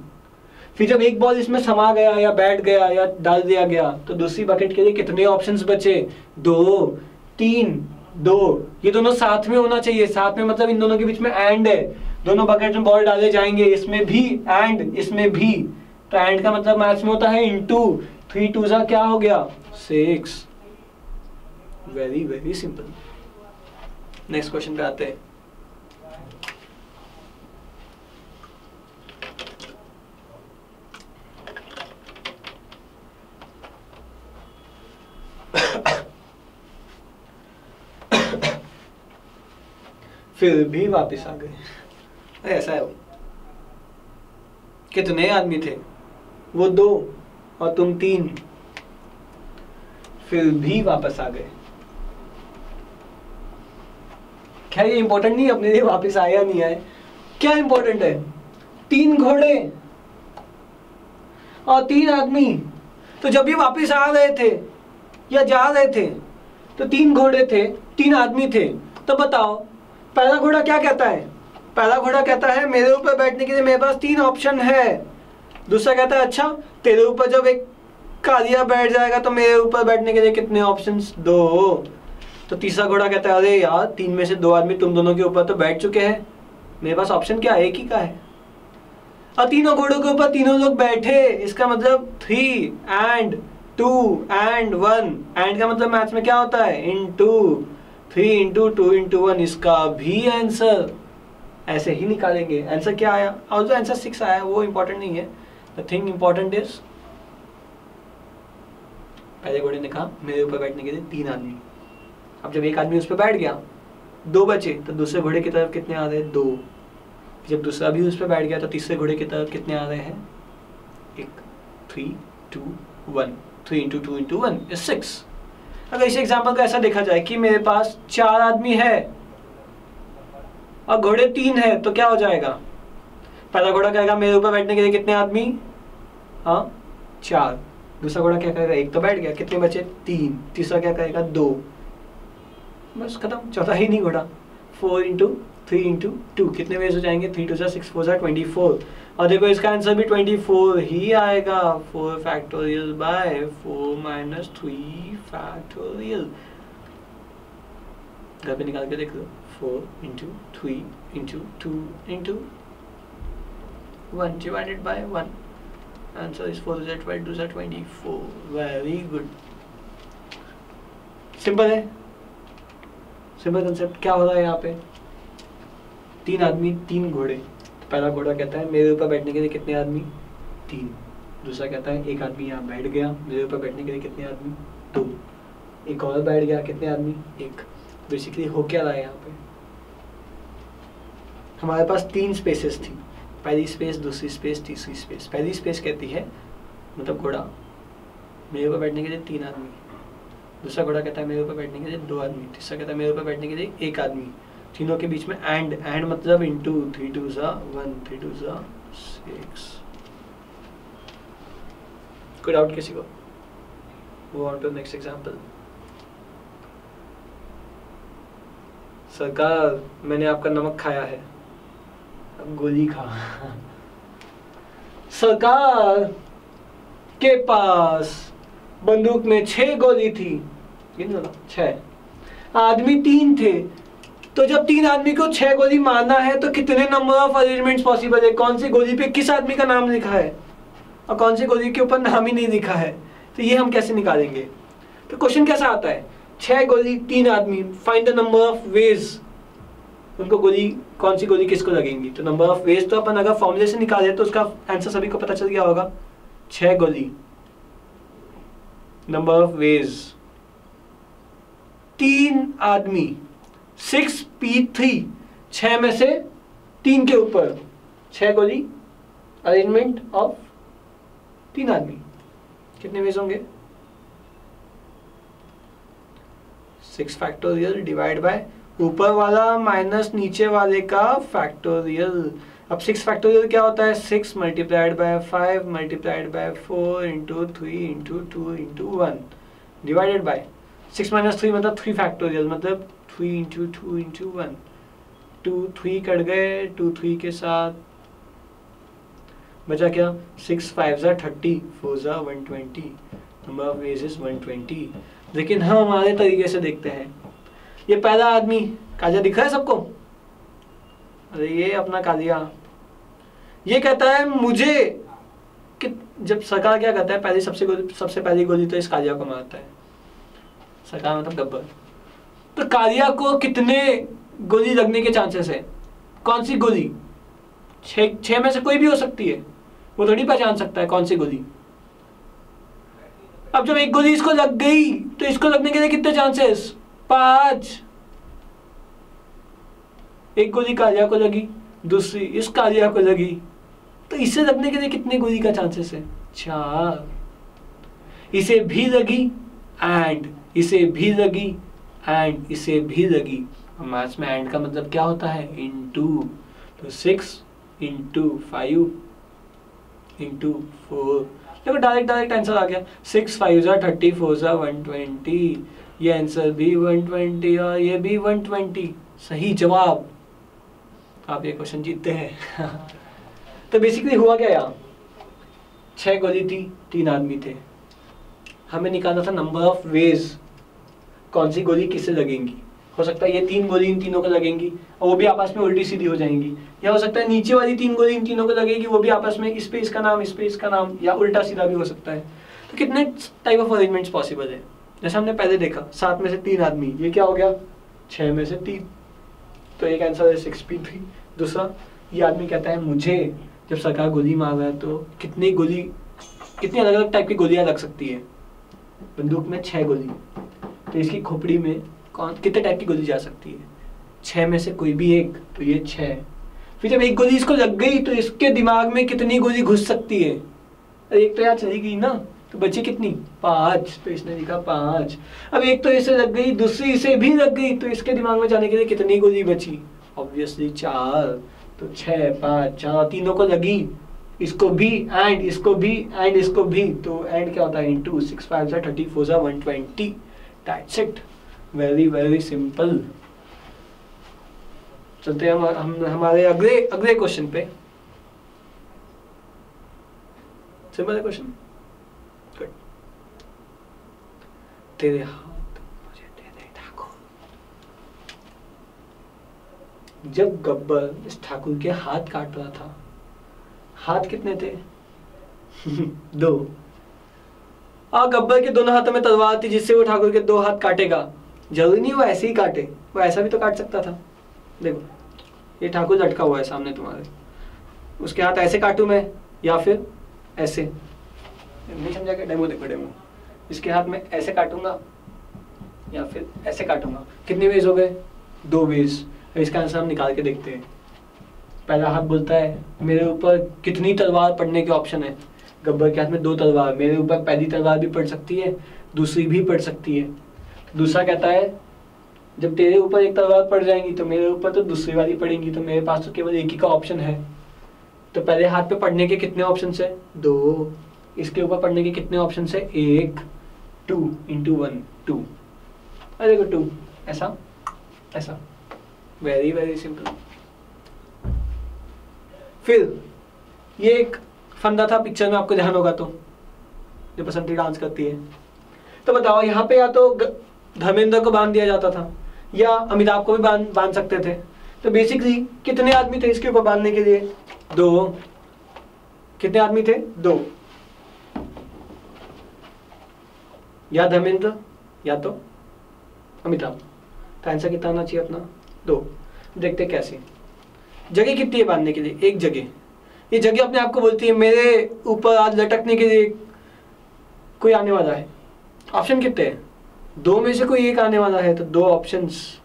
फिर जब एक बॉल इसमें समा गया या बैठ गया या डाल दिया गया तो दूसरी बकेट के लिए कितने ऑप्शंस बचे? दो। तीन। दो। ये दोनों साथ में होना चाहिए। साथ में मतलब इन दोनों के बीच में एंड है। दोनों बकेट में बॉल डाले जाएँगे। इसमें भी एंड इसमें भी। तो एंड का मतलब मैथ्स में होता है इनटू थ्री टू सा क्या हो गया? Six very very simple next question पे आते हैं. फिर भी वापस आ गए। ऐसा है। वो कितने आदमी थे? वो दो। और तुम तीन फिर भी वापस आ गए। खैर, ये इंपॉर्टेंट नहीं, अपने लिए वापस आया नहीं आए क्या इंपॉर्टेंट है? तीन घोड़े और तीन आदमी। तो जब ये वापस आ रहे थे या जा रहे थे तो तीन घोड़े थे, तीन आदमी थे। तो बताओ, पहला घोड़ा क्या कहता है? पहला घोड़ा कहता है, मेरे ऊपर बैठने के लिए मेरे पास तीन ऑप्शन है। दूसरा कहता है अच्छा तेरे ऊपर जब एक कालिया बैठ जाएगा तो मेरे ऊपर बैठने के लिए कितने ऑप्शन दो। तो तीसरा घोड़ा कहता है, अरे यार, तीन में से दो आदमी तुम दोनों के ऊपर तो बैठ चुके हैं। मेरे पास ऑप्शन क्या एक ही का है। और तीनों घोड़ों के ऊपर तीनों लोग बैठे। इसका मतलब three and two and one and का मतलब मैथ्स में क्या होता है? Into three into two into one इसका भी आंसर ऐसे ही निकालेंगे। आंसर क्या आया? और जो आंसर सिक्स आया, वो इंपॉर्टेंट नहीं है। द थिंग इंपॉर्टेंट इज़ पहले घोड़े ने कहा मेरे ऊपर बैठने के लिए तीन आदमी। अब जब एक आदमी उस पर बैठ गया, दो बचे तो दूसरे घोड़े की तरफ़ कितने आ रहे हैं? दो। जब दूसरा भी उस पर बैठ गया तो तीसरे घोड़े की तरफ़ कितने आ रहे हैं? एक three two one three into two into one is six अगर इस एग्ज़ाम्पल को ऐसा देखा जाए कि मेरे पास चार आदमी है, और घोड़े तीन है तो क्या हो जाएगा? पहला घोड़ा कहेगा, मेरे ऊपर बैठने के लिए कितने आदमी? हाँ चार। दूसरा घोड़ा क्या कहेगा, एक तो बैठ गया। कितने बचे? तीन। तीसरा क्या कहेगा, दो। बस खत्म। चौथा ही नहीं घोड़ा। Four into three into two कितने वेज हो जाएँगे? थ्री टू सिक्स फोर सा ट्वेंटी फोर और देखो, इसका आंसर भी ट्वेंटी फोर ही आएगा। Four factorial by four minus three factorial घर पे निकाल के देख लो। Four into three into two into one divided by one answer is four twelve two सा twenty four very good simple है? सिंपल कंसेप्ट क्या हो रहा है यहाँ पे? तीन आदमी, तीन घोड़े. तो पहला घोड़ा कहता है, मेरे ऊपर बैठने के लिए कितने आदमी? तीन. दूसरा कहता है, एक आदमी यहाँ बैठ गया, मेरे ऊपर बैठने के लिए कितने आदमी? दो. एक और बैठ गया, कितने आदमी? एक. बेसिकली हो क्या रहा है यहाँ पे? हमारे पास तीन स्पेसेस थी. पहली स्पेस दूसरी स्पेस, तीसरी स्पेस। पहली स्पेस कहती है मतलब घोड़ा। मेरे ऊपर बैठने के लिए तीन आदमी। दूसरा घोड़ा कहता है, मेरे ऊपर बैठने के लिए दो आदमी। तीसरा कहता है, मेरे ऊपर बैठने के लिए एक आदमी। तीनों के बीच में एंड एंड मतलब इंटू थ्री टू सा वन थ्री टू सा सिक्स कोई डाउट किसी को वो ऑन टू नेक्स्ट एग्ज़ाम्पल सरकार मैंने आपका नमक खाया है। गोली खा। सरकार के पास बंदूक में छह गोली थी। छह। आदमी तीन थे। तो जब तीन आदमी को छह गोली मारना है तो कितने नंबर ऑफ़ अरेंजमेंट्स पॉसिबल है? कौन सी गोली पे किस आदमी का नाम लिखा है? और कौन सी गोली के ऊपर नाम ही नहीं लिखा है? तो ये हम कैसे निकालेंगे? तो क्वेश्चन कैसा आता है? छह गोली, तीन आदमी। Find the number of ways उनको गोली, कौन सी गोली किसको लगेंगी? तो नंबर ऑफ़ वेज तो अपन अगर फॉर्मूले से निकाले तो उसका आंसर सभी को पता चल गया होगा। छह गोली। नंबर ऑफ़ वेज तीन आदमी। सिक्स पी थ्री छ में से तीन के ऊपर। छह गोली। अरेंजमेंट ऑफ़ तीन आदमी। कितने वेज होंगे? सिक्स फैक्टोरियल डिवाइड बाय ऊपर वाला माइनस नीचे वाले का फैक्टोरियल अब सिक्स फैक्टोरियल क्या होता है? Six multiplied by five multiplied by four into three into two into one divided by six minus three मतलब थ्री फैक्टोरियल मतलब three into two into one two three cut गए two three के साथ। बचा क्या? सिक्स फाइव ज़ा thirty four ज़ा one twenty number of ways is one twenty लेकिन हम हमारे तरीके से देखते हैं। ये पहला आदमी, काजा दिख है सबको? अरे ये अपना कालिया ये कहता है, मुझे कि जब सरकार क्या कहता है, पहली सबसे सबसे पहली गोली तो इस कालिया को मारता है। सरकार मतलब गब्बर। तो कालिया को कितने गोली लगने के चांसेस है? कौन सी गोली? छह में से कोई भी हो सकती है। वो थोड़ी पहचान सकता है कौन सी गोली। अब जब एक गोली इसको लग गई तो इसको लगने के लिए कितने चांसेस पाँच एक गोली कालिया को लगी, दूसरी इस कालिया को लगी। तो इसे लगने के लिए कितने गोली का चांसेस है? चार। इसे भी लगी एंड इसे भी लगी एंड इसे भी लगी। मैथ्स में एंड का मतलब क्या होता है? इन टू तो six into five into four देखो डायरेक्ट डायरेक्ट आंसर आ गया। सिक्स फाइव ज़ा थर्टी फोर ज़ा वन ट्वेंटी ये आंसर भी वन ट्वेंटी और ये भी वन ट्वेंटी सही जवाब। आप ये क्वेश्चन जीतते हैं। तो बेसिकली हुआ क्या यहाँ छह गोली थी, तीन आदमी थे। हमें निकालना था नंबर ऑफ़ वेज कौन सी गोली किससे लगेंगी? हो सकता है ये तीन गोली इन तीनों को लगेंगी, और वो भी आपस में उल्टी सीधी हो जाएँगी। या हो सकता है नीचे वाली तीन गोली इन तीनों को लगेगी, वो भी आपस में इस पे इसका नाम, इस पे इसका नाम, या उल्टा सीधा भी हो सकता है। तो कितने टाइप ऑफ़ अरेंजमेंट्स पॉसिबल है? जैसे हमने पहले देखा, सात में से तीन आदमी, ये क्या हो गया? छह में से तीन। तो एक आंसर है सिक्स पी थ्री दूसरा, ये आदमी कहता है, मुझे जब सरकार गोली मार रहा है तो कितनी गोली, कितनी अलग अलग टाइप की गोलियाँ लग सकती है? बंदूक में छह गोली। तो इसकी खोपड़ी में कौन, कितने टाइप की गोली जा सकती है? छह में से कोई भी एक तो ये छह फिर जब एक गोली इसको लग गई तो इसके दिमाग में कितनी गोली घुस सकती है? अरे, एक तो यार चली गई ना। तो बची कितनी? पाँच तो इसने लिखा पाँच। अब एक तो इसे लग गई दूसरी इसे भी लग गई तो इसके दिमाग में जाने के लिए कितनी गोली बची? ऑब्वियसली चार तो छह पाँच चार तीनों को लगी। इसको भी एंड इसको भी एंड इसको भी। तो एंड क्या होता है? इंटू सिक्स फाइव सा थर्टी फोर सा one twenty that's it very very simple चलते हम, हम हमारे अगले अगले क्वेश्चन पे। सिंपल क्वेश्चन गुड तेरे हाथ मुझे दे दे, ठाकुर। जब गब्बर इस ठाकुर के हाथ काट रहा था, हाथ कितने थे? दो। आ, गब्बर के दोनों हाथों में तलवार थी, जिससे वो ठाकुर के दो हाथ काटेगा। ज़रूरी नहीं वो ऐसे ही काटे, वो ऐसा भी तो काट सकता था। देखो, ये ठाकुर लटका हुआ है सामने तुम्हारे। उसके हाथ ऐसे काटू मैं, या फिर ऐसे? नहीं समझा क्या? डेमो देखो, डेमो। इसके हाथ में ऐसे काटूँगा? या फिर ऐसे काटूँगा? कितने वेज हो गए? दो वेज इसका आंसर हम निकाल के देखते हैं। पहला हाथ बोलता है, मेरे ऊपर कितनी तलवार पड़ने के ऑप्शन है? गब्बर के हाथ में दो तलवार, मेरे ऊपर पहली तलवार भी पड़ सकती है, दूसरी भी पड़ सकती है। दूसरा कहता है, जब तेरे ऊपर एक तलवार पड़ जाएँगी तो मेरे ऊपर तो दूसरी वाली पड़ेंगी तो मेरे पास तो केवल एक ही का ऑप्शन है। तो पहले हाथ पे पढ़ने के कितने ऑप्शन है? दो। इसके ऊपर पढ़ने के कितने ऑप्शन है? एक। Two into one, two. अरे देखो टू, ऐसा ऐसा। वेरी वेरी सिंपल फिर, ये एक फंदा था पिक्चर में आपको ध्यान होगा तो जो बसंती डांस करती है। तो बताओ, यहाँ पे या तो धर्मेंद्र को बाँध दिया जाता था, या अमिताभ को भी बाँध बाँध सकते थे। तो बेसिकली कितने आदमी थे इसके ऊपर बांधने के लिए? दो। कितने आदमी थे? दो। या धर्मेंद्र, या तो अमिताभ। तो आंसर कितना आना चाहिए अपना? दो। देखते कैसे। जगह कितनी है बांधने के लिए? एक जगह। ये जगह अपने आप को बोलती है, मेरे ऊपर आज लटकने के लिए कोई आने वाला है। ऑप्शन कितने हैं? दो में से कोई एक आने वाला है तो दो ऑप्शंस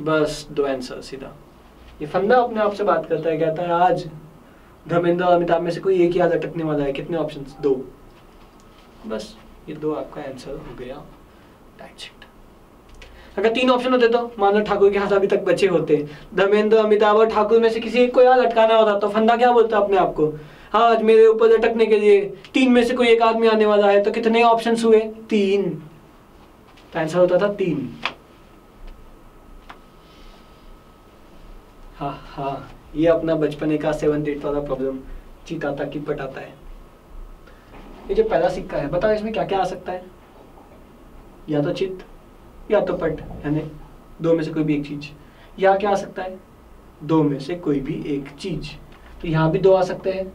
बस दो आंसर सीधा। ये फंदा अपने आप से बात करता है, कहता है, आज धर्मेंद्र और अमिताभ में से कोई एक आज अटकने वाला है। कितने ऑप्शंस दो। बस। ये दो आपका आंसर हो गया। अगर तीन ऑप्शन होते तो मान लो ठाकुर के हाथ अभी तक बचे होते। धर्मेंद्र, अमिताभ और ठाकुर में से किसी एक को याद अटकाना होता तो फंदा क्या बोलता अपने आप को? हाँ आज मेरे ऊपर अटकने के लिए तीन में से कोई एक आदमी आने वाला है तो कितने ऑप्शन हुए? तीन। तो आंसर होता था तीन। हाँ हाँ ये अपना बचपने का सेवन एट वाला प्रॉब्लम चीताता की पटाता है। ये जो पहला सिक्का है, बताओ इसमें क्या क्या आ सकता है? या तो चित्त, या तो पट, यानी दो में से कोई भी एक चीज़। यहाँ क्या आ सकता है? दो में से कोई भी एक चीज़। तो यहाँ भी दो आ सकते हैं।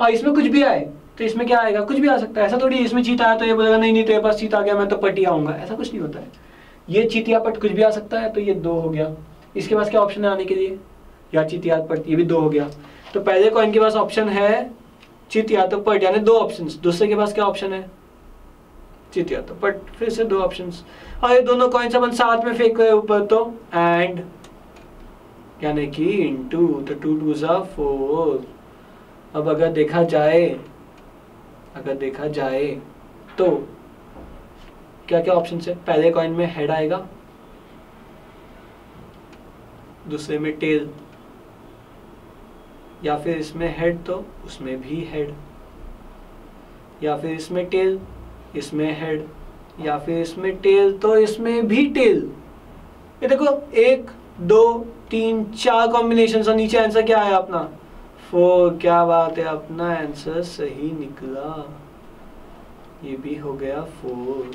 हाँ इसमें कुछ भी आए तो इसमें क्या आएगा? कुछ भी आ सकता है। ऐसा थोड़ी इसमें चीत आया तो ये बोलेगा, नहीं नहीं, तेरे पास चीत आ गया, मैं तो पट ही आऊँगा। ऐसा कुछ नहीं होता है। ये चीत या पट कुछ भी आ सकता है तो ये दो हो गया। इसके पास क्या ऑप्शन है आने के लिए? या चित या पट, ये भी दो हो गया। तो पहले कॉइन के पास ऑप्शन है चित या तो पट यानी दो ऑप्शन दूसरे के पास क्या ऑप्शन है? चित या तो पट फिर से दो ऑप्शन और ये दोनों कॉइन्स अपन साथ में फेंक रहे ऊपर तो। एंड यानी कि इनटू तो टू टू सा फोर अब अगर देखा जाए, अगर देखा जाए तो क्या क्या ऑप्शन है? पहले कॉइन में हेड आएगा। दूसरे में टेल या फिर इसमें हेड तो उसमें भी हेड या फिर इसमें टेल इसमें हेड या फिर इसमें टेल तो इसमें भी टेल ये देखो, एक, दो, तीन, चार कॉम्बिनेशन और नीचे आंसर क्या आया अपना? फोर क्या बात है? अपना आंसर सही निकला. ये भी हो गया four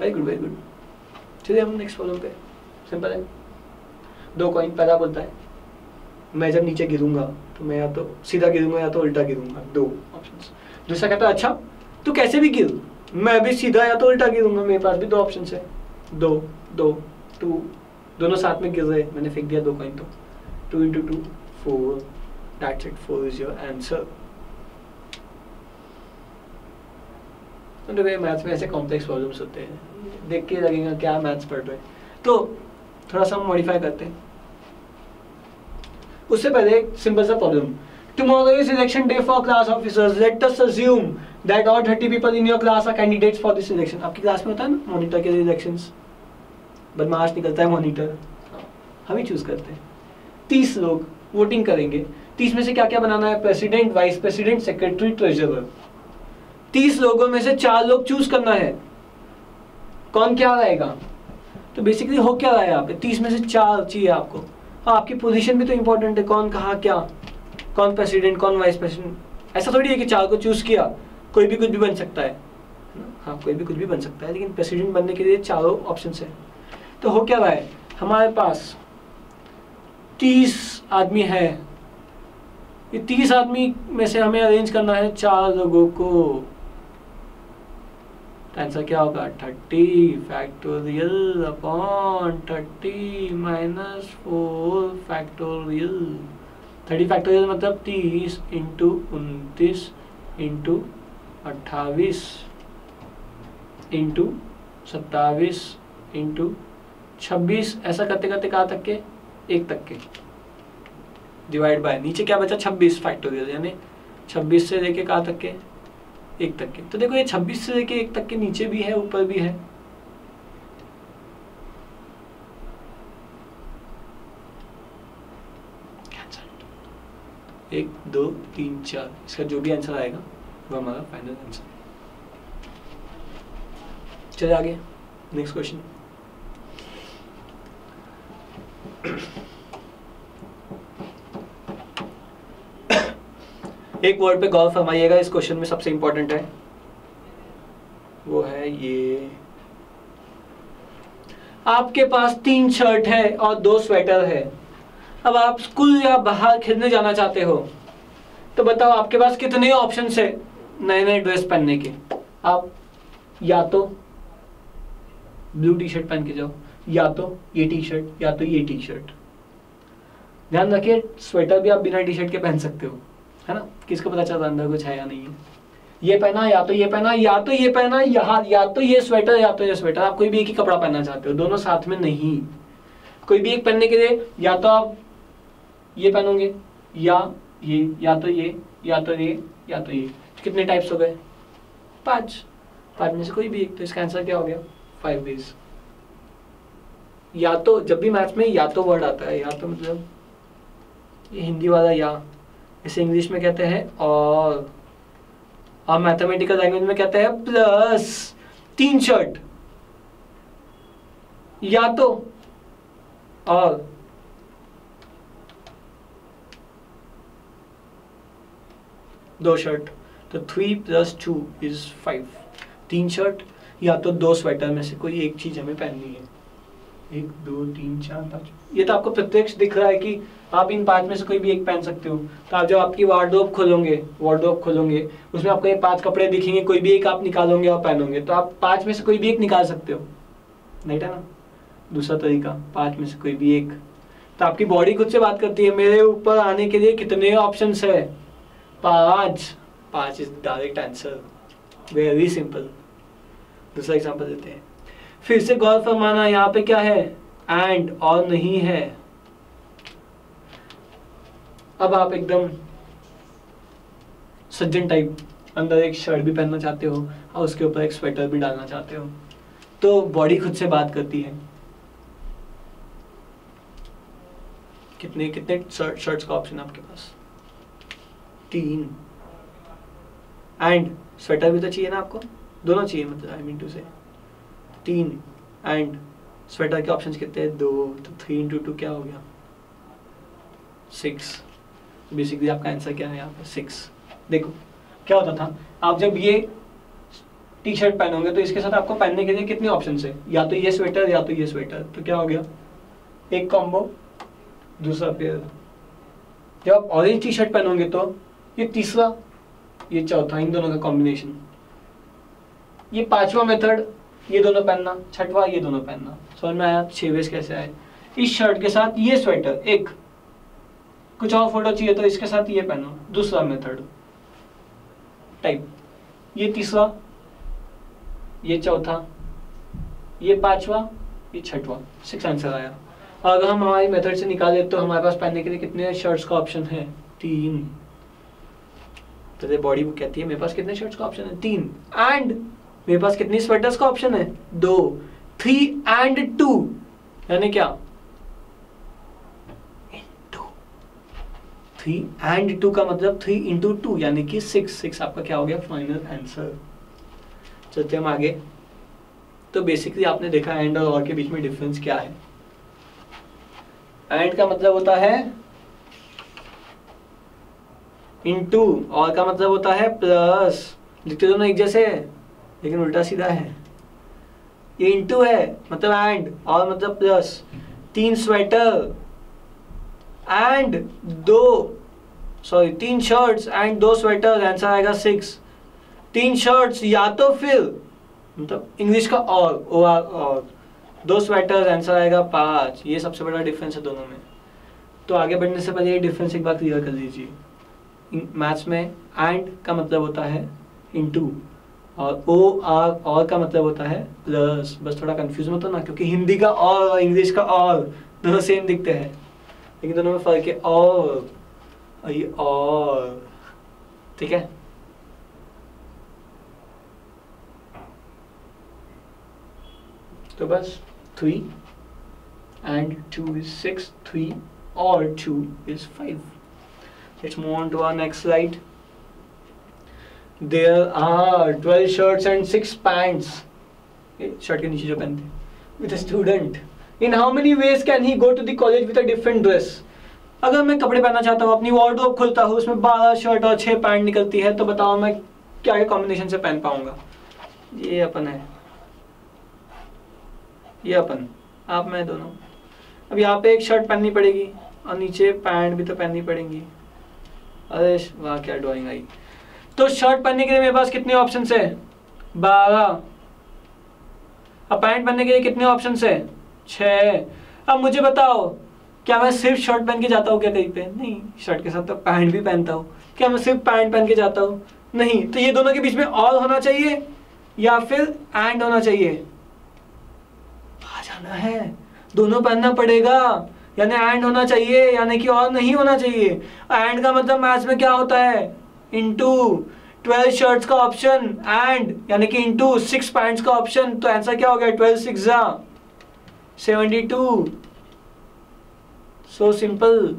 very good very good चलिए हम नेक्स्ट प्रॉब्लम पे. सिंपल है. दो कॉइन पहला बोलता है. मैं जब नीचे गिरूँगा तो मैं या तो सीधा गिरूँगा या तो उल्टा गिरूँगा, दो ऑप्शंस दूसरा कहता है अच्छा तू कैसे भी गिर, मैं भी सीधा या तो उल्टा गिरूँगा, मेरे पास भी दो ऑप्शन है. दो दो टू दोनों साथ में गिर रहे, मैंने फेंक दिया दो कॉइन तो. Two into two four that's it four is your answer maths में ऐसे कॉम्प्लेक्स प्रॉब्लम्स होते हैं। देख के लगेगा क्या मैथ्स पढ़ रहे तो थोड़ा सा हम मॉडिफाई करते हैं। उससे पहले एक सिंपल सा problem Tomorrow is election day for class officers. Let us assume that all 30 people in your class are candidates for this election. आपकी क्लास में होता है ना मॉनिटर के लिए इलेक्शंस बदमाश निकलता है मॉनिटर हम ही चूज़ करते हैं. तीस लोग वोटिंग करेंगे. तीस में से क्या क्या बनाना है? President vice president secretary treasurer तीस लोगों में से चार लोग चूज़ करना है. कौन क्या रहेगा तो बेसिकली हो क्या रहा है यहाँ पे? तीस में से चार चाहिए आपको. हाँ आपकी पोजीशन भी तो इंपॉर्टेंट है। कौन कहा क्या? कौन प्रेसिडेंट कौन वाइस प्रेसिडेंट ऐसा थोड़ी है कि चार को चूज़ किया, कोई भी कुछ भी बन सकता है। हाँ कोई भी कुछ भी बन सकता है, लेकिन प्रेसिडेंट बनने के लिए चारों ऑप्शन है। तो हो क्या रहा है? हमारे पास तीस आदमी है। ये तीस आदमी में से हमें अरेंज करना है चार लोगों को। आंसर क्या होगा? Thirty factorial upon thirty minus four factorial thirty factorial मतलब तीस इंटू उनतीस इंटू अट्ठाईस इंटू सत्ताईस इंटू छब्बीस। ऐसा करते करते कहाँ तक के? एक तक के। डिवाइड बाय नीचे क्या बचा? छब्बीस फैक्टोरियल यानी छब्बीस से लेके कहाँ तक के? एक तक के। तो देखो, ये छब्बीस से लेके एक तक के नीचे भी है, ऊपर भी है। एक, दो, तीन, चार। इसका जो भी आंसर आएगा, वो हमारा फाइनल आंसर चलिए आगे नेक्स्ट क्वेश्चन एक वर्ड पे गौर फरमाइएगा, इस क्वेश्चन में सबसे इंपॉर्टेंट है। वो है ये। आपके पास तीन शर्ट है और दो स्वेटर है। अब आप स्कूल या बाहर खेलने जाना चाहते हो तो बताओ आपके पास कितने ऑप्शन है नए नए ड्रेस पहनने के? आप या तो ब्लू टी शर्ट पहन के जाओ, या तो ये टी शर्ट या तो ये टी शर्ट ध्यान रखिए स्वेटर भी आप बिना टी शर्ट के पहन सकते हो। है ना किसको पता चलता अंदर कुछ है या नहीं है ये पहना या तो ये पहना या तो ये पहना यहाँ या तो ये स्वेटर या तो ये स्वेटर आप कोई भी एक ही कपड़ा पहनना चाहते हो दोनों साथ में नहीं कोई भी एक पहनने के लिए या तो आप ये पहनोगे या ये या तो ये या तो ये या तो ये कितने टाइप्स हो गए पाँच पाँच में से कोई भी एक तो इसका आंसर क्या हो गया फाइव डेज़ या तो जब भी मैथ्स में या तो वर्ड आता है या तो मतलब ये हिंदी वाला या इसे इंग्लिश में कहते हैं और और मैथमेटिकल लैंग्वेज में कहते हैं प्लस तीन शर्ट या तो और। दो शर्ट तो three plus two is five तीन शर्ट या तो दो स्वेटर में से कोई एक चीज़ हमें पहननी है। एक, दो, तीन, चार, पाँच। ये तो आपको प्रत्यक्ष दिख रहा है कि आप इन पाँच में से कोई भी एक पहन सकते हो। तो आप जब आपकी वार्डरोब खोलोगे वार्डरोब खोलोगे, उसमें आपको ये पाँच कपड़े दिखेंगे, कोई भी एक आप निकालोगे और पहनोगे तो आप पाँच में से कोई भी एक निकाल सकते हो। नहीं था ना? दूसरा तरीका, पाँच में से कोई भी एक। तो आपकी बॉडी खुद से बात करती है, मेरे ऊपर आने के लिए कितने ऑप्शन है? पाँच। पाँच is direct answer very simple दूसरा एग्ज़ाम्पल देते हैं। फिर से गौर फरमाना, यहाँ पे क्या है? एंड और नहीं है। अब आप एकदम सज्जन टाइप अंदर एक शर्ट भी पहनना चाहते हो और उसके ऊपर एक स्वेटर भी डालना चाहते हो। तो बॉडी खुद से बात करती है। कितने कितने शर्ट शर्ट्स का ऑप्शन आपके पास? तीन। एंड स्वेटर भी तो चाहिए ना आपको? दोनों चाहिए मतलब आई मीन टू से तीन। एंड स्वेटर के ऑप्शंस कितने दो तो थ्री इंटू टू क्या हो गया? सिक्स बेसिकली आपका आंसर क्या है यहाँ पर सिक्स देखो, क्या होता था? आप जब ये टी शर्ट पहनोगे तो इसके साथ आपको पहनने के लिए कितने ऑप्शन है? या तो ये स्वेटर या तो ये स्वेटर तो क्या हो गया? एक कॉम्बो दूसरा पेयर जब आप ऑरेंज टी शर्ट पहनोगे तो ये तीसरा, ये चौथा, इन दोनों का कॉम्बिनेशन ये पांचवा मेथड ये दोनों पहनना, छठवा ये दोनों पहनना। समझ में आया? छेवेस कैसे आए? इस शर्ट के साथ ये स्वेटर एक। कुछ और फ़ोटो चाहिए तो इसके साथ ये पहनो, दूसरा मेथड टाइप ये तीसरा, ये चौथा, ये पांचवा, ये छठवा। सिक्स आंसर आया। अगर हम हमारी मेथड से निकाले तो हमारे पास पहनने के लिए कितने शर्ट्स का ऑप्शन है? तीन। तो बॉडी बुक कहती है, मेरे पास कितने शर्ट्स का ऑप्शन है? तीन। एंड मेरे पास कितनी स्वेटर्स का ऑप्शन है? दो। थ्री एंड टू यानी क्या? थ्री एंड टू का मतलब थ्री इंटू टू यानी कि सिक्स सिक्स आपका क्या हो गया? फाइनल आंसर चलते हम आगे। तो बेसिकली आपने देखा एंड और और के बीच में डिफरेंस क्या है? एंड का मतलब होता है इंटू और का मतलब होता है प्लस लिखते दोनों एक जैसे? है लेकिन उल्टा सीधा है। ये इंटू है मतलब एंड और मतलब प्लस तीन स्वेटर एंड दो सॉरी तीन शर्ट्स एंड दो स्वेटर आंसर आएगा सिक्स तीन शर्ट्स या तो फिर मतलब इंग्लिश का और ओ आर और। दो स्वेटर आंसर आएगा पाँच। ये सबसे बड़ा डिफरेंस है दोनों में। तो आगे बढ़ने से पहले ये डिफरेंस एक बार क्लियर कर लीजिए मैथ्स में एंड का मतलब होता है इंटू और ओ आर और का मतलब होता है प्लस बस थोड़ा कंफ्यूज मत हो ना क्योंकि हिंदी का और और इंग्लिश का और, दोनों सेम दिखते हैं। लेकिन दोनों में फ़र्क है और ये और, ठीक है? तो बस three and two is six three और two is five let's move on to our next slide there twelve shirts and six pants shirt के नीचे जो पहनते with student in how many ways can he go to the college with a different dress अगर मैं कपड़े पहनना चाहता हूँ, अपनी वार्डरोब खुलता हूँ, उसमें बारह शर्ट और छह पैंट निकलती है तो बताओ मैं क्या क्या कॉम्बिनेशन से पहन पाऊँगा? ये अपन है। ये अपन। आप, मैं दोनों। अब यहाँ पे एक शर्ट पहननी पड़ेगी, और नीचे पैंट भी तो पहननी पड़ेगी। अरे, वाह, क्या ड्राइंग आई। तो शर्ट पहनने के लिए मेरे पास कितने ऑप्शन है? बारह। अब पैंट पहनने के लिए कितने ऑप्शन है? छ अब मुझे बताओ, क्या मैं सिर्फ़ शर्ट पहन के जाता हूँ क्या कहीं पे? नहीं, शर्ट के साथ तो पैंट भी पहनता हूँ। क्या मैं सिर्फ़ पैंट पहन के जाता हूँ? नहीं तो ये दोनों के बीच में और होना चाहिए या फिर एंड होना चाहिए? आ जाना है। दोनों पहनना पड़ेगा। यानी एंड होना चाहिए, यानी कि और नहीं होना चाहिए। एंड का मतलब मैच में क्या होता है? इंटू ट्वेल्व शर्ट्स का ऑप्शन एंड यानी कि इंटू सिक्स पैंट्स का ऑप्शन तो आंसर क्या हो गया? Twelve six seventy two so simple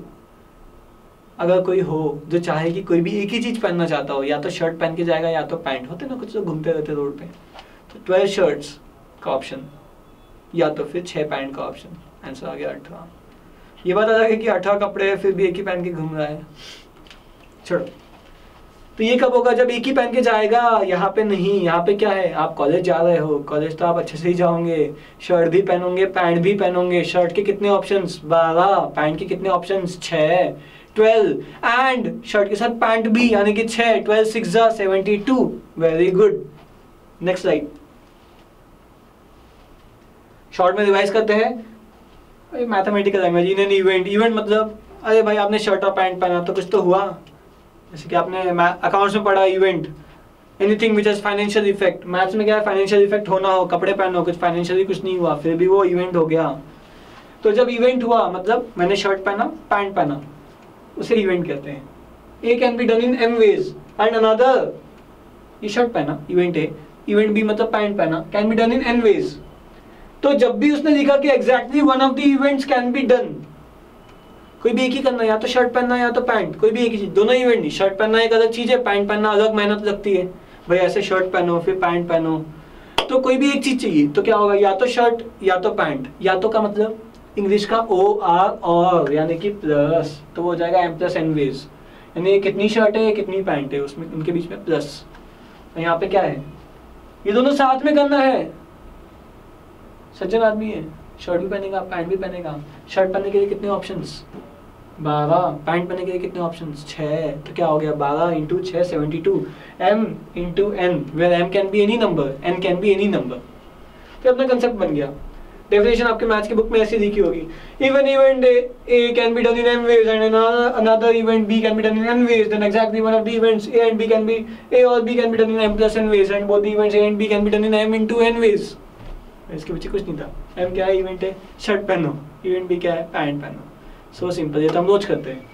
अगर कोई हो, जो चाहे कि कोई भी एक ही चीज़ पहनना चाहता हो, या तो शर्ट पहन के जाएगा, या तो पैंट होते ना कुछ तो घूमते रहते रोड पे। तो ट्वेल्व शर्ट्स का ऑप्शन या तो फिर छह पैंट का ऑप्शन आंसर आ गया अठारह। ये बात आ जाएगी कि अठारह कपड़े फिर भी एक ही पहन के घूम रहा है। छोड़ो तो ये कब होगा? जब एक ही पहन के जाएगा? यहाँ पे नहीं, यहाँ पे क्या है? आप कॉलेज जा रहे हो। कॉलेज तो आप अच्छे से ही जाओगे। शर्ट भी पहनोगे पैंट भी पहनोगे। शर्ट के कितने ऑप्शंस बारह। पैंट के कितने ऑप्शंस छः ट्वेल्व एंड शर्ट के साथ पैंट भी, यानी कि छः twelve six seventy two very good next slide short में रिवाइज करते हैं। Mathematical language in an event event मतलब अरे भाई, आपने शर्ट और पैंट पहना तो कुछ तो हुआ। जैसे कि आपने अकाउंट्स में पढ़ा event anything which is financial effect maths में क्या है फाइनेंशियल इफ़ेक्ट होना हो, कपड़े पहनो कुछ फाइनेंशियली कुछ नहीं हुआ, फिर भी वो इवेंट हो गया। तो जब इवेंट हुआ मतलब मैंने शर्ट पहना पैंट पहना, उसे इवेंट कहते हैं। A can be done in M ways and another ये शर्ट पहना इवेंट है इवेंट भी मतलब पैंट पहना can be done in N ways तो जब भी उसने लिखा कि exactly one of the events can be done कोई भी एक ही करना, या तो शर्ट पहनना, या तो पैंट कोई भी एक ही चीज़, दोनों इवेंट नहीं। शर्ट पहनना एक अलग चीज़ है पैंट पहनना अलग मेहनत लगती है। भाई, ऐसे शर्ट पहनो, फिर पैंट पहनो। तो कोई भी एक चीज़ चाहिए तो क्या होगा? या तो शर्ट या तो पैंट या तो का मतलब? इंग्लिश का ओ आर और यानी कि प्लस तो वो हो जाएगा एम प्लस एन वेज यानी कितनी शर्ट है कितनी पैंट है, उसमें, उनके बीच में प्लस तो यहाँ पे क्या है? ये दोनों साथ में करना है। सज्जन आदमी है। शर्ट भी पहनेगा पैंट भी पहनेगा। शर्ट पहनने के लिए कितने ऑप्शंस बारह पैंट पहनने के लिए कितने ऑप्शंस छः तो क्या हो गया? बारह इंटू छः seventy two M into N where M can be any number N can be any number तो अपना कंसेप्ट बन गया। डेफिनेशन आपके मैथ्स की बुक में ऐसी लिखी होगी। Even event A can be done in M ways and another event B can be done in N ways then exactly one of the events A and B can be A और B can be done in M plus N ways and both the events A and B can be done in M into N ways इसके पीछे कुछ नहीं था। M क्या है? Event है shirt पहनो। इवेंट बी क्या है? पैंट पहनो। सो सिंपल ये तो हम रोज करते हैं।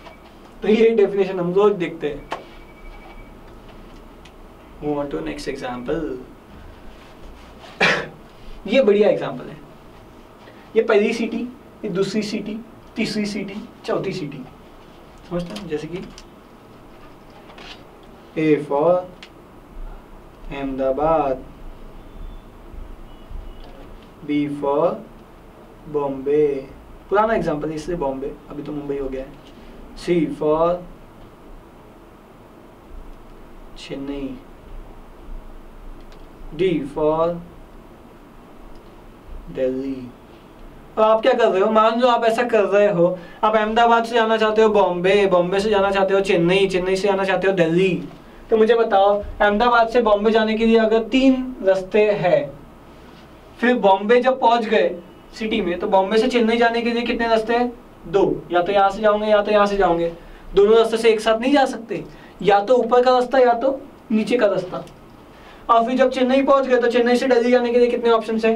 तो ये डेफिनेशन हम रोज देखते हैं। टू नेक्स्ट एग्जांपल ये बढ़िया एग्जांपल है। ये पहली सिटी ये दूसरी सिटी तीसरी सिटी चौथी सिटी समझते हैं? जैसे कि A for Ahmedabad B for Bombay पुराना एग्ज़ाम्पल है, इसलिए बॉम्बे अभी तो मुंबई हो गया है। C for Chennai D for Delhi अब आप क्या कर रहे हो? मान लो आप ऐसा कर रहे हो, आप अहमदाबाद से जाना चाहते हो बॉम्बे बॉम्बे से जाना चाहते हो चेन्नई चेन्नई से जाना चाहते हो दिल्ली तो मुझे बताओ, अहमदाबाद से बॉम्बे जाने के लिए अगर तीन रास्ते हैं, फिर बॉम्बे जब पहुँच गए सिटी में तो बॉम्बे से चेन्नई जाने के लिए कितने रास्ते हैं? दो। या तो यहाँ से जाओगे, या तो यहाँ से जाओगे। दोनों रास्ते से एक साथ नहीं जा सकते। या तो ऊपर का रास्ता, या तो नीचे का रास्ता। और फिर जब चेन्नई पहुँच गए तो चेन्नई से दिल्ली जाने के लिए कितने ऑप्शन है?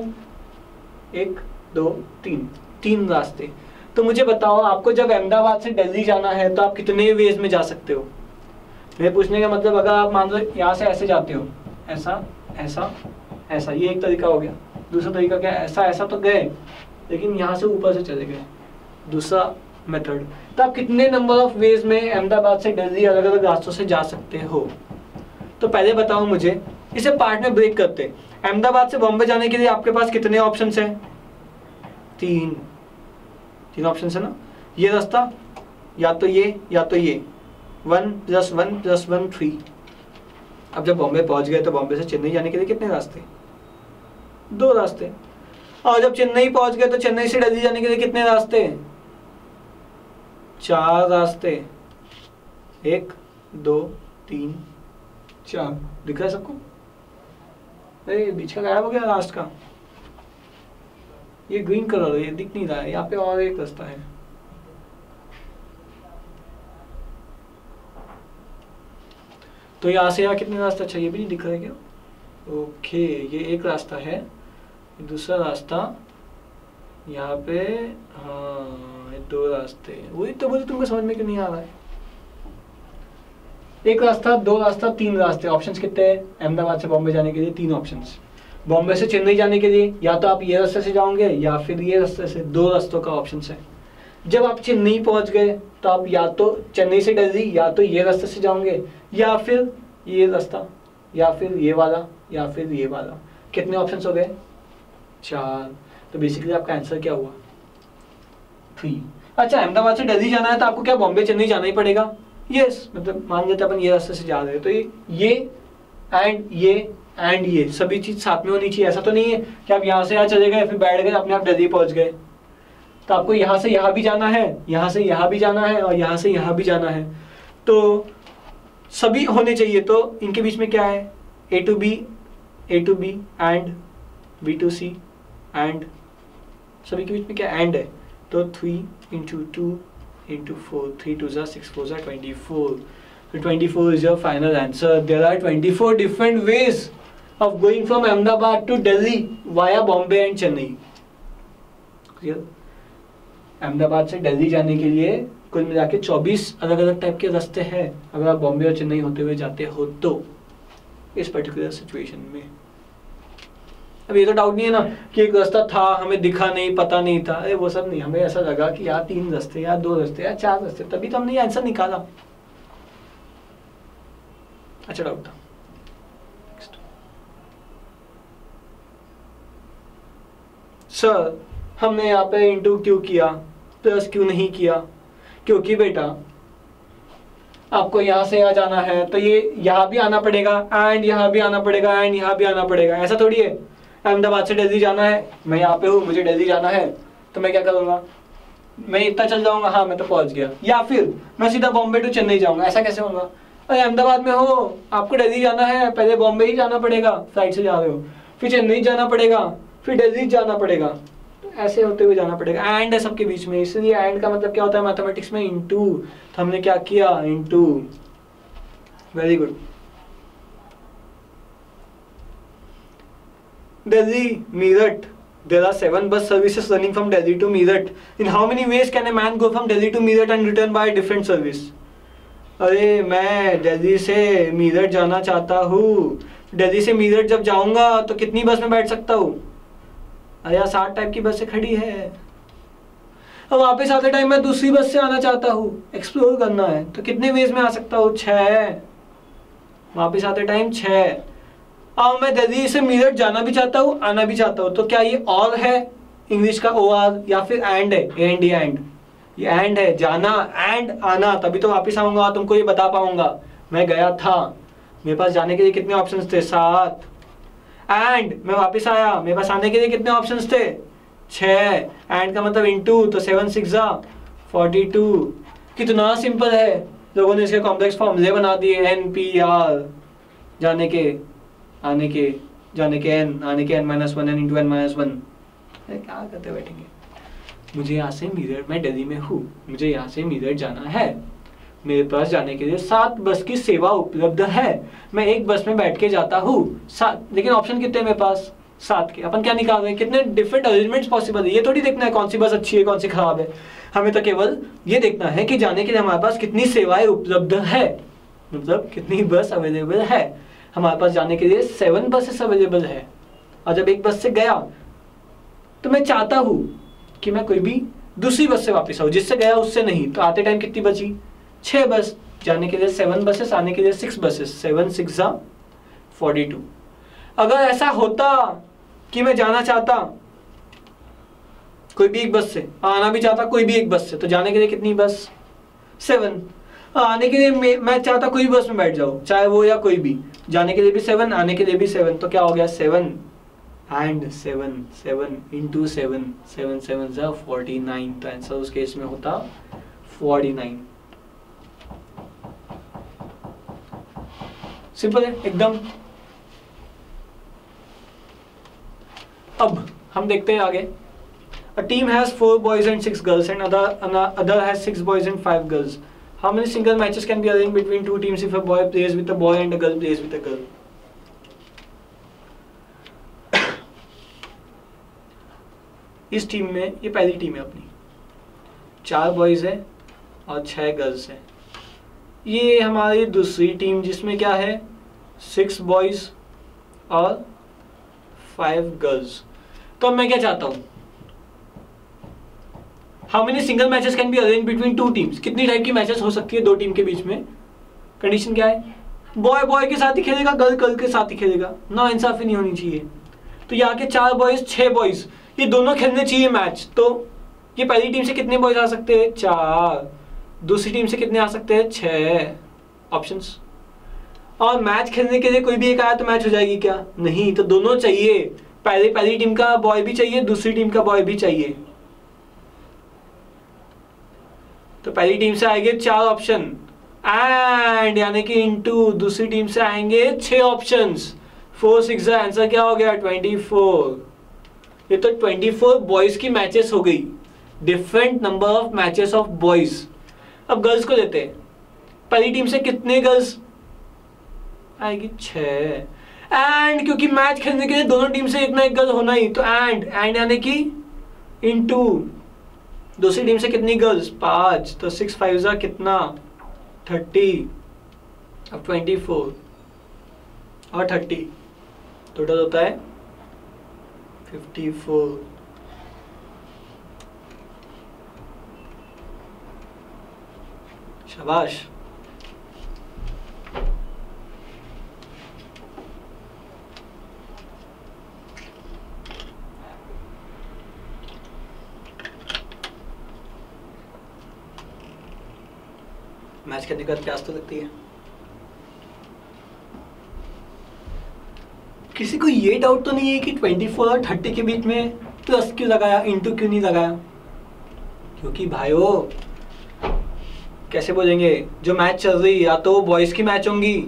एक, दो, तीन। तीन रास्ते। तो मुझे बताओ, आपको जब अहमदाबाद से दिल्ली जाना है तो आप कितने वेज में जा सकते हो? मेरे पूछने का मतलब अगर आप मान लो यहाँ से ऐसे जाते हो, ऐसा ऐसा ऐसा, ये एक तरीका हो गया। दूसरा तरीका क्या ऐसा ऐसा तो गए, लेकिन यहाँ से ऊपर से चले गए। दूसरा मेथड तो आप कितने नंबर ऑफ़ वेज में अहमदाबाद से दिल्ली अलग अलग रास्तों से जा सकते हो? तो पहले बताओ मुझे, इसे पार्ट में ब्रेक करते अहमदाबाद से बॉम्बे जाने के लिए आपके पास कितने ऑप्शन हैं? तीन। तीन ऑप्शन है ना? ये रास्ता, या तो ये, या तो ये। One plus one plus one three अब जब बॉम्बे पहुँच गए तो बॉम्बे से चेन्नई जाने के लिए कितने रास्ते? दो रास्ते। और जब चेन्नई पहुँच गए तो चेन्नई से दिल्ली जाने के लिए कितने रास्ते चार रास्ते। एक, दो, तीन, चार। दिख रहा है सबको? अरे, बीच का गायब हो गया लास्ट का। ये ग्रीन कलर ये दिख नहीं रहा है। यहाँ पे और एक रास्ता है। तो यहाँ से यहाँ कितने रास्ता? अच्छा ये भी नहीं दिख रहा है क्या? ओके, ये एक रास्ता है। दूसरा रास्ता यहाँ पे हाँ दो रास्ते वही तो बोले तुमको समझ में क्यों नहीं आ रहा है? एक रास्ता, दो रास्ता, तीन रास्ते। ऑप्शंस कितने हैं? अहमदाबाद से बॉम्बे जाने के लिए तीन ऑप्शंस बॉम्बे से चेन्नई जाने के लिए, या तो आप ये रास्ते से जाओगे, या फिर ये रास्ते से दो रास्तों का ऑप्शन है। जब आप चेन्नई पहुँच गए तो आप या तो चेन्नई से दिल्ली, या तो ये रास्ते से जाओगे, या फिर ये रास्ता, या फिर ये वाला, या फिर ये वाला। कितने ऑप्शन हो गए? चार तो बेसिकली आपका आंसर क्या हुआ? थ्री अच्छा अहमदाबाद से दिल्ली जाना है तो आपको क्या बॉम्बे, चेन्नई जाना ही पड़ेगा? यस मतलब मान लेते अपन ये रास्ते से जा रहे हैं। तो ये एंड ये एंड ये, सभी चीज़ साथ में होनी चाहिए। ऐसा तो नहीं है कि आप यहाँ से यहाँ चले गए, फिर बैठ गए, अपने आप दिल्ली पहुँच गए। तो आपको यहाँ से यहाँ भी जाना है, यहाँ से यहाँ भी जाना है और यहाँ से यहाँ भी जाना है। तो सभी होने चाहिए। तो इनके बीच में क्या है? A to B A to B and B to C and सभी के बीच में क्या एंड है तो three into two into four three two ज़ा सिक्स फोर ज़ा twenty four So 24 is your final answer. There are 24 different ways of going from Ahmedabad to Delhi via Bombay and Chennai. Clear? Ahmedabad से दिल्ली जाने के लिए कुल मिला के चौबीस अलग अलग टाइप के रास्ते हैं अगर आप बॉम्बे और चेन्नई होते हुए जाते हो तो इस पर्टिकुलर सिचुएशन में अब ये तो डाउट नहीं है ना कि एक रास्ता था, हमें दिखा नहीं, पता नहीं था। अरे वो सब नहीं, हमें ऐसा लगा कि यार तीन रास्ते या दो रास्ते या चार रास्ते, तभी तो हमने आंसर निकाला। अच्छा डाउट था। सर हमने यहाँ पे इंटू क्यों किया? प्लस क्यों नहीं किया? क्योंकि बेटा, आपको यहाँ से यहाँ जाना है तो ये यहाँ भी आना पड़ेगा एंड यहाँ भी आना पड़ेगा एंड यहाँ भी आना पड़ेगा। ऐसा थोड़ी है? अहमदाबाद से दिल्ली जाना है। मैं यहाँ पे हूँ, मुझे दिल्ली जाना है। तो मैं क्या करूँगा? मैं इतना चल जाऊँगा हाँ मैं तो पहुँच गया। या फिर मैं सीधा बॉम्बे टू चेन्नई जाऊँगा, ऐसा कैसे होगा? अरे, अहमदाबाद में हो, आपको दिल्ली जाना है, पहले बॉम्बे ही जाना पड़ेगा, फ़्लाइट से जा रहे हो। फिर चेन्नई जाना पड़ेगा, फिर दिल्ली जाना पड़ेगा। तो ऐसे होते हुए जाना पड़ेगा। एंड है सबके बीच में, इसलिए एंड का मतलब क्या होता है? मैथमेटिक्स में इनटू तो हमने क्या किया? Into very good. Delhi Meerut There are seven bus services running from Delhi to Meerut. In how many ways can a man go from Delhi to Meerut and return by a different service? अरे, मैं दिल्ली से मीरठ जाना चाहता हूँ। दिल्ली से मीरठ जब जाऊँगा तो कितनी बस में बैठ सकता हूँ? अरे यार साठ टाइप की बसें खड़ी है। अब वापस आते टाइम मैं दूसरी बस से आना चाहता हूँ। एक्सप्लोर करना है। तो कितने वेज में आ सकता हूँ? छः। वापस आते टाइम छः। अब मैं दिल्ली से मीरठ जाना भी चाहता हूँ, आना भी चाहता हूँ। तो क्या ये और है? इंग्लिश का ओ आर या फिर एंड है? एंड या एंड ये एंड है, जाना एंड आना, तभी तो वापस आऊँगा, तुमको ये बता पाऊँगा। मैं गया था। मेरे पास जाने के लिए कितने ऑप्शंस थे? सात। एंड मैं वापस आया। मेरे पास आने के लिए कितने ऑप्शंस थे? छ। एंड का मतलब इनटू तो सेवन सिक्स फोर्टी टू कितना सिंपल है। लोगों ने इसके कॉम्प्लेक्स फॉर्मूले बना दिए एन पी आर जाने के। आने के, जाने के एन आने के N minus one N into N minus one क्या करते बैठेंगे? मुझे यहाँ से मीरठ मैं दिल्ली में हूँ। मुझे यहाँ से मीरठ जाना है। मेरे पास जाने के लिए सात बस की सेवा उपलब्ध है। मैं एक बस में बैठ के जाता हूँ। सात, लेकिन ऑप्शन कितने मेरे पास? सात के। अपन क्या निकाल रहे हैं? कितने डिफरेंट अरेंजमेंट्स पॉसिबल है? ये थोड़ी देखना है कौन सी बस अच्छी है, कौन सी खराब है। हमें तो केवल ये देखना है कि जाने के लिए हमारे पास कितनी सेवाएँ उपलब्ध है। मतलब कितनी बस अवेलेबल है। हमारे पास जाने के लिए सेवन बसेस अवेलेबल है। और जब एक बस से गया तो मैं चाहता हूँ कि मैं कोई भी दूसरी बस से वापस आऊँ। जिससे गया, उससे नहीं। तो आते टाइम कितनी बची? छः बस जाने के लिए सेवन बसेस आने के लिए six buses seven six forty two अगर ऐसा होता कि मैं जाना चाहता कोई भी एक बस से, आना भी चाहता कोई भी एक बस से तो जाने के लिए कितनी बस सेवन आने के लिए मैं चाहता कोई बस में बैठ जाओ चाहे वो या कोई भी। जाने के लिए भी सेवन आने के लिए भी सेवन तो क्या हो गया? Seven and seven seven into seven seven seven forty nine तो आंसर उस केस में होता फोर्टी नाइन सिंपल है एकदम। अब हम देखते हैं आगे। A team has four boys and six girls, and other other has six boys and five. How many single matches can be arranged between two teams if a boy plays with a boy and a girl plays with a girl? इस team में ये पहली team है अपनी चार boys है और छह गर्ल्स हैं ये हमारी दूसरी टीम जिसमें क्या है सिक्स बॉयज़ और फाइव गर्ल्स तो मैं क्या चाहता हूँ how many single matches can be arrange between two teams कितनी टाइप की मैचेस हो सकती है दो टीम के बीच में? कंडीशन क्या है? बॉय बॉय के साथ ही खेलेगा गर्ल गर्ल के साथ ही खेलेगा। ना इंसाफी नहीं होनी चाहिए। तो यहाँ के चार बॉयज़ छह बॉयज़ ये दोनों खेलने चाहिए मैच तो ये पहली टीम से कितने बॉयज़ आ सकते हैं? चार। दूसरी टीम से कितने आ सकते हैं? छह। ऑप्शंस और मैच खेलने के लिए कोई भी एक आया तो मैच हो जाएगी क्या? नहीं तो दोनों चाहिए। पहले, पहली टीम का बॉय भी चाहिए, दूसरी टीम का बॉय भी चाहिए। तो पहली टीम से आएँगे चार ऑप्शन एंड यानी कि इनटू दूसरी टीम से आएँगे छह ऑप्शंस फोर सिक्स आंसर क्या हो गया? ट्वेंटी फोर ये तो ट्वेंटी फोर बॉयज़ की मैचेस हो गई. Different number of matches of boys अब गर्ल्स को लेते हैं. पहली टीम से कितने गर्ल्स आएगी छ एंड क्योंकि मैच खेलने के लिए दोनों टीम से एक ना एक गर्ल होना ही तो एंड एंड यानी कि इन टू दूसरी टीम से कितनी गर्ल्स पाँच। तो सिक्स फाइव जा कितना? थर्टी अब ट्वेंटी फोर और थर्टी टोटल होता है फिफ्टी फोर शाबाश। मैच के बाद प्यास तो लगती है? किसी को ये डाउट तो नहीं है कि 24 और 30 के बीच में प्लस क्यों लगाया इंटू क्यों नहीं लगाया? क्योंकि भाइयों, कैसे बोलेंगे, जो मैच चल रही या तो बॉयज़ की मैच होंगी,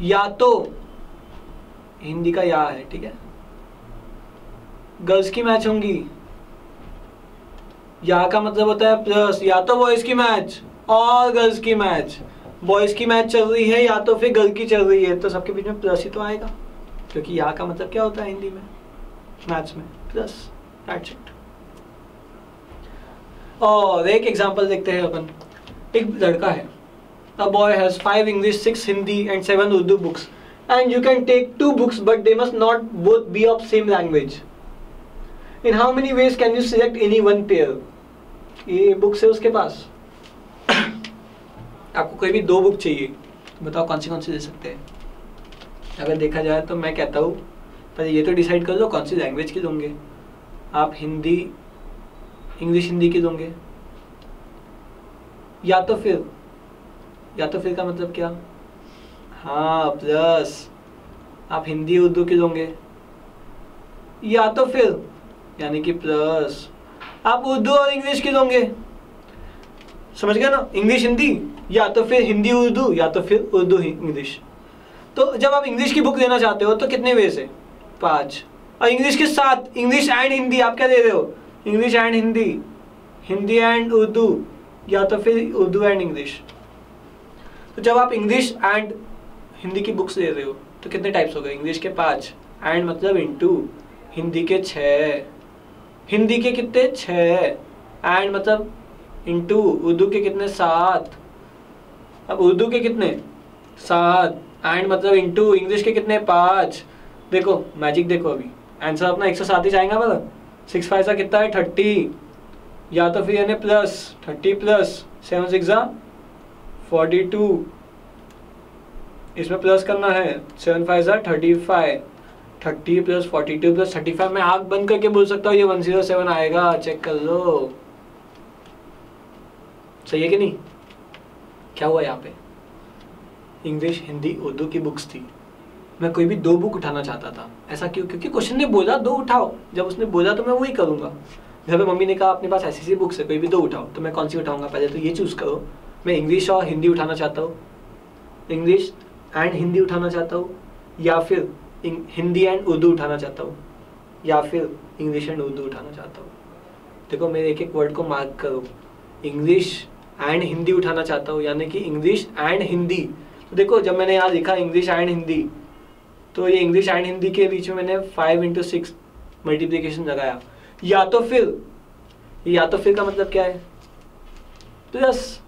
या तो हिंदी का या है, ठीक है? गर्ल्स की मैच होंगी। या का मतलब होता है प्लस या तो बॉयज़ की मैच और गर्ल्स की मैच बॉयज़ की मैच चल रही है या तो फिर गर्ल की चल रही है तो सबके बीच में प्लस ही तो आएगा क्योंकि या का मतलब क्या होता है हिंदी में मैथ्स में प्लस दैट्स इट और एक एग्जांपल देखते हैं अपन एक लड़का है a boy has five English, six Hindi, and seven Urdu books. And you can take two books, but they must not both be of same language. In how many ways can you select any one pair? ये books है उसके पास आपको कोई भी दो book चाहिए तो बताओ कौन सी कौन सी दे सकते हैं। अगर देखा जाए तो मैं कहता हूँ, पहले ये तो डिसाइड कर लो कौन सी लैंग्वेज की दोगे आप हिंदी इंग्लिश हिंदी की दोगे या तो फिर, या तो फिर का मतलब क्या? हाँ प्लस आप हिंदी, उर्दू की दोगे या तो फिर, यानी कि प्लस आप उर्दू और इंग्लिश की दोगे समझ गए ना? इंग्लिश हिंदी, या तो फिर हिंदी उर्दू, या तो फिर उर्दू इंग्लिश तो जब आप इंग्लिश की बुक लेना चाहते हो तो कितने वे से पाँच। और इंग्लिश के साथ इंग्लिश एंड हिंदी आप क्या दे रहे हो? English and Hindi. Hindi and Urdu, या तो फिर उर्दू एंड इंग्लिश तो जब आप इंग्लिश एंड हिंदी की बुक्स ले रहे हो तो कितने टाइप्स हो गए? इंग्लिश के पाँच। एंड मतलब इंटू हिंदी के छ। हिंदी के कितने? छ। एंड मतलब इंटू उर्दू के कितने? सात। अब उर्दू के कितने? सात। एंड मतलब इंटू इंग्लिश के कितने? पाँच। देखो मैजिक देखो अभी। आंसर अपना एक सौ सात ही जाएगा मतलब सिक्स फाइव सा कितना है? थर्टी या तो फिर यानी plus thirty plus seven six forty two इसमें प्लस करना है। सेवन फाइव ज़ा thirty five thirty plus forty two plus thirty five मैं आग बंद करके बोल सकता हूँ, ये वन ज़ीरो सेवन आएगा। चेक कर लो। सही है कि नहीं? क्या हुआ यहाँ पे? इंग्लिश हिंदी उर्दू की बुक्स थी। मैं कोई भी दो बुक उठाना चाहता था। ऐसा क्यों? क्योंकि क्वेश्चन ने बोला, दो उठाओ। जब उसने बोला तो मैं वही करूँगा। पे मम्मी ने कहा, अपने पास ऐसी ऐसी बुक्स है, कोई भी दो उठाओ। तो मैं कौन सी उठाऊँगा? पहले तो ये चूज़ करो। मैं इंग्लिश और हिंदी उठाना चाहता हूँ। इंग्लिश एंड हिंदी उठाना चाहता हूँ। या फिर हिंदी एंड उर्दू उठाना चाहता हूँ। या फिर इंग्लिश एंड उर्दू उठाना चाहता हूँ। देखो, मेरे एक एक वर्ड को मार्क करो। इंग्लिश एंड हिंदी उठाना चाहता हूँ, यानी कि इंग्लिश एंड हिंदी तो देखो, जब मैंने यहाँ लिखा इंग्लिश एंड हिंदी तो ये इंग्लिश एंड हिंदी के बीच में मैंने फाइव इंटू सिक्स मल्टीप्लीकेशन लगाया। या तो फिर, या तो फिर का मतलब क्या है? प्लस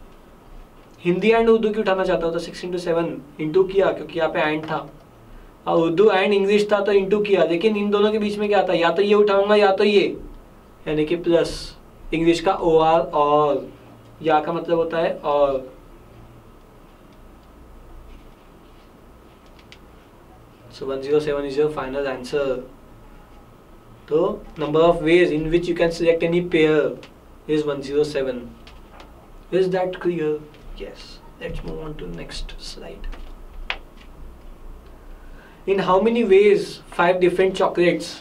हिंदी एंड उर्दू की उठाना चाहता हूँ? तो सिक्स इंटू सेवन इंटू किया, क्योंकि यहाँ पे एंड था। और उर्दू एंड इंग्लिश था तो इंटू किया। लेकिन इन दोनों के बीच में क्या था? या तो ये उठाऊँगा, या तो ये। यानी कि प्लस इंग्लिश का ओ आर और या का मतलब होता है, और one zero seven is your final answer तो number of ways in which you can select any pair is one zero seven is that clear yes let's move on to next slide in how many ways five different chocolates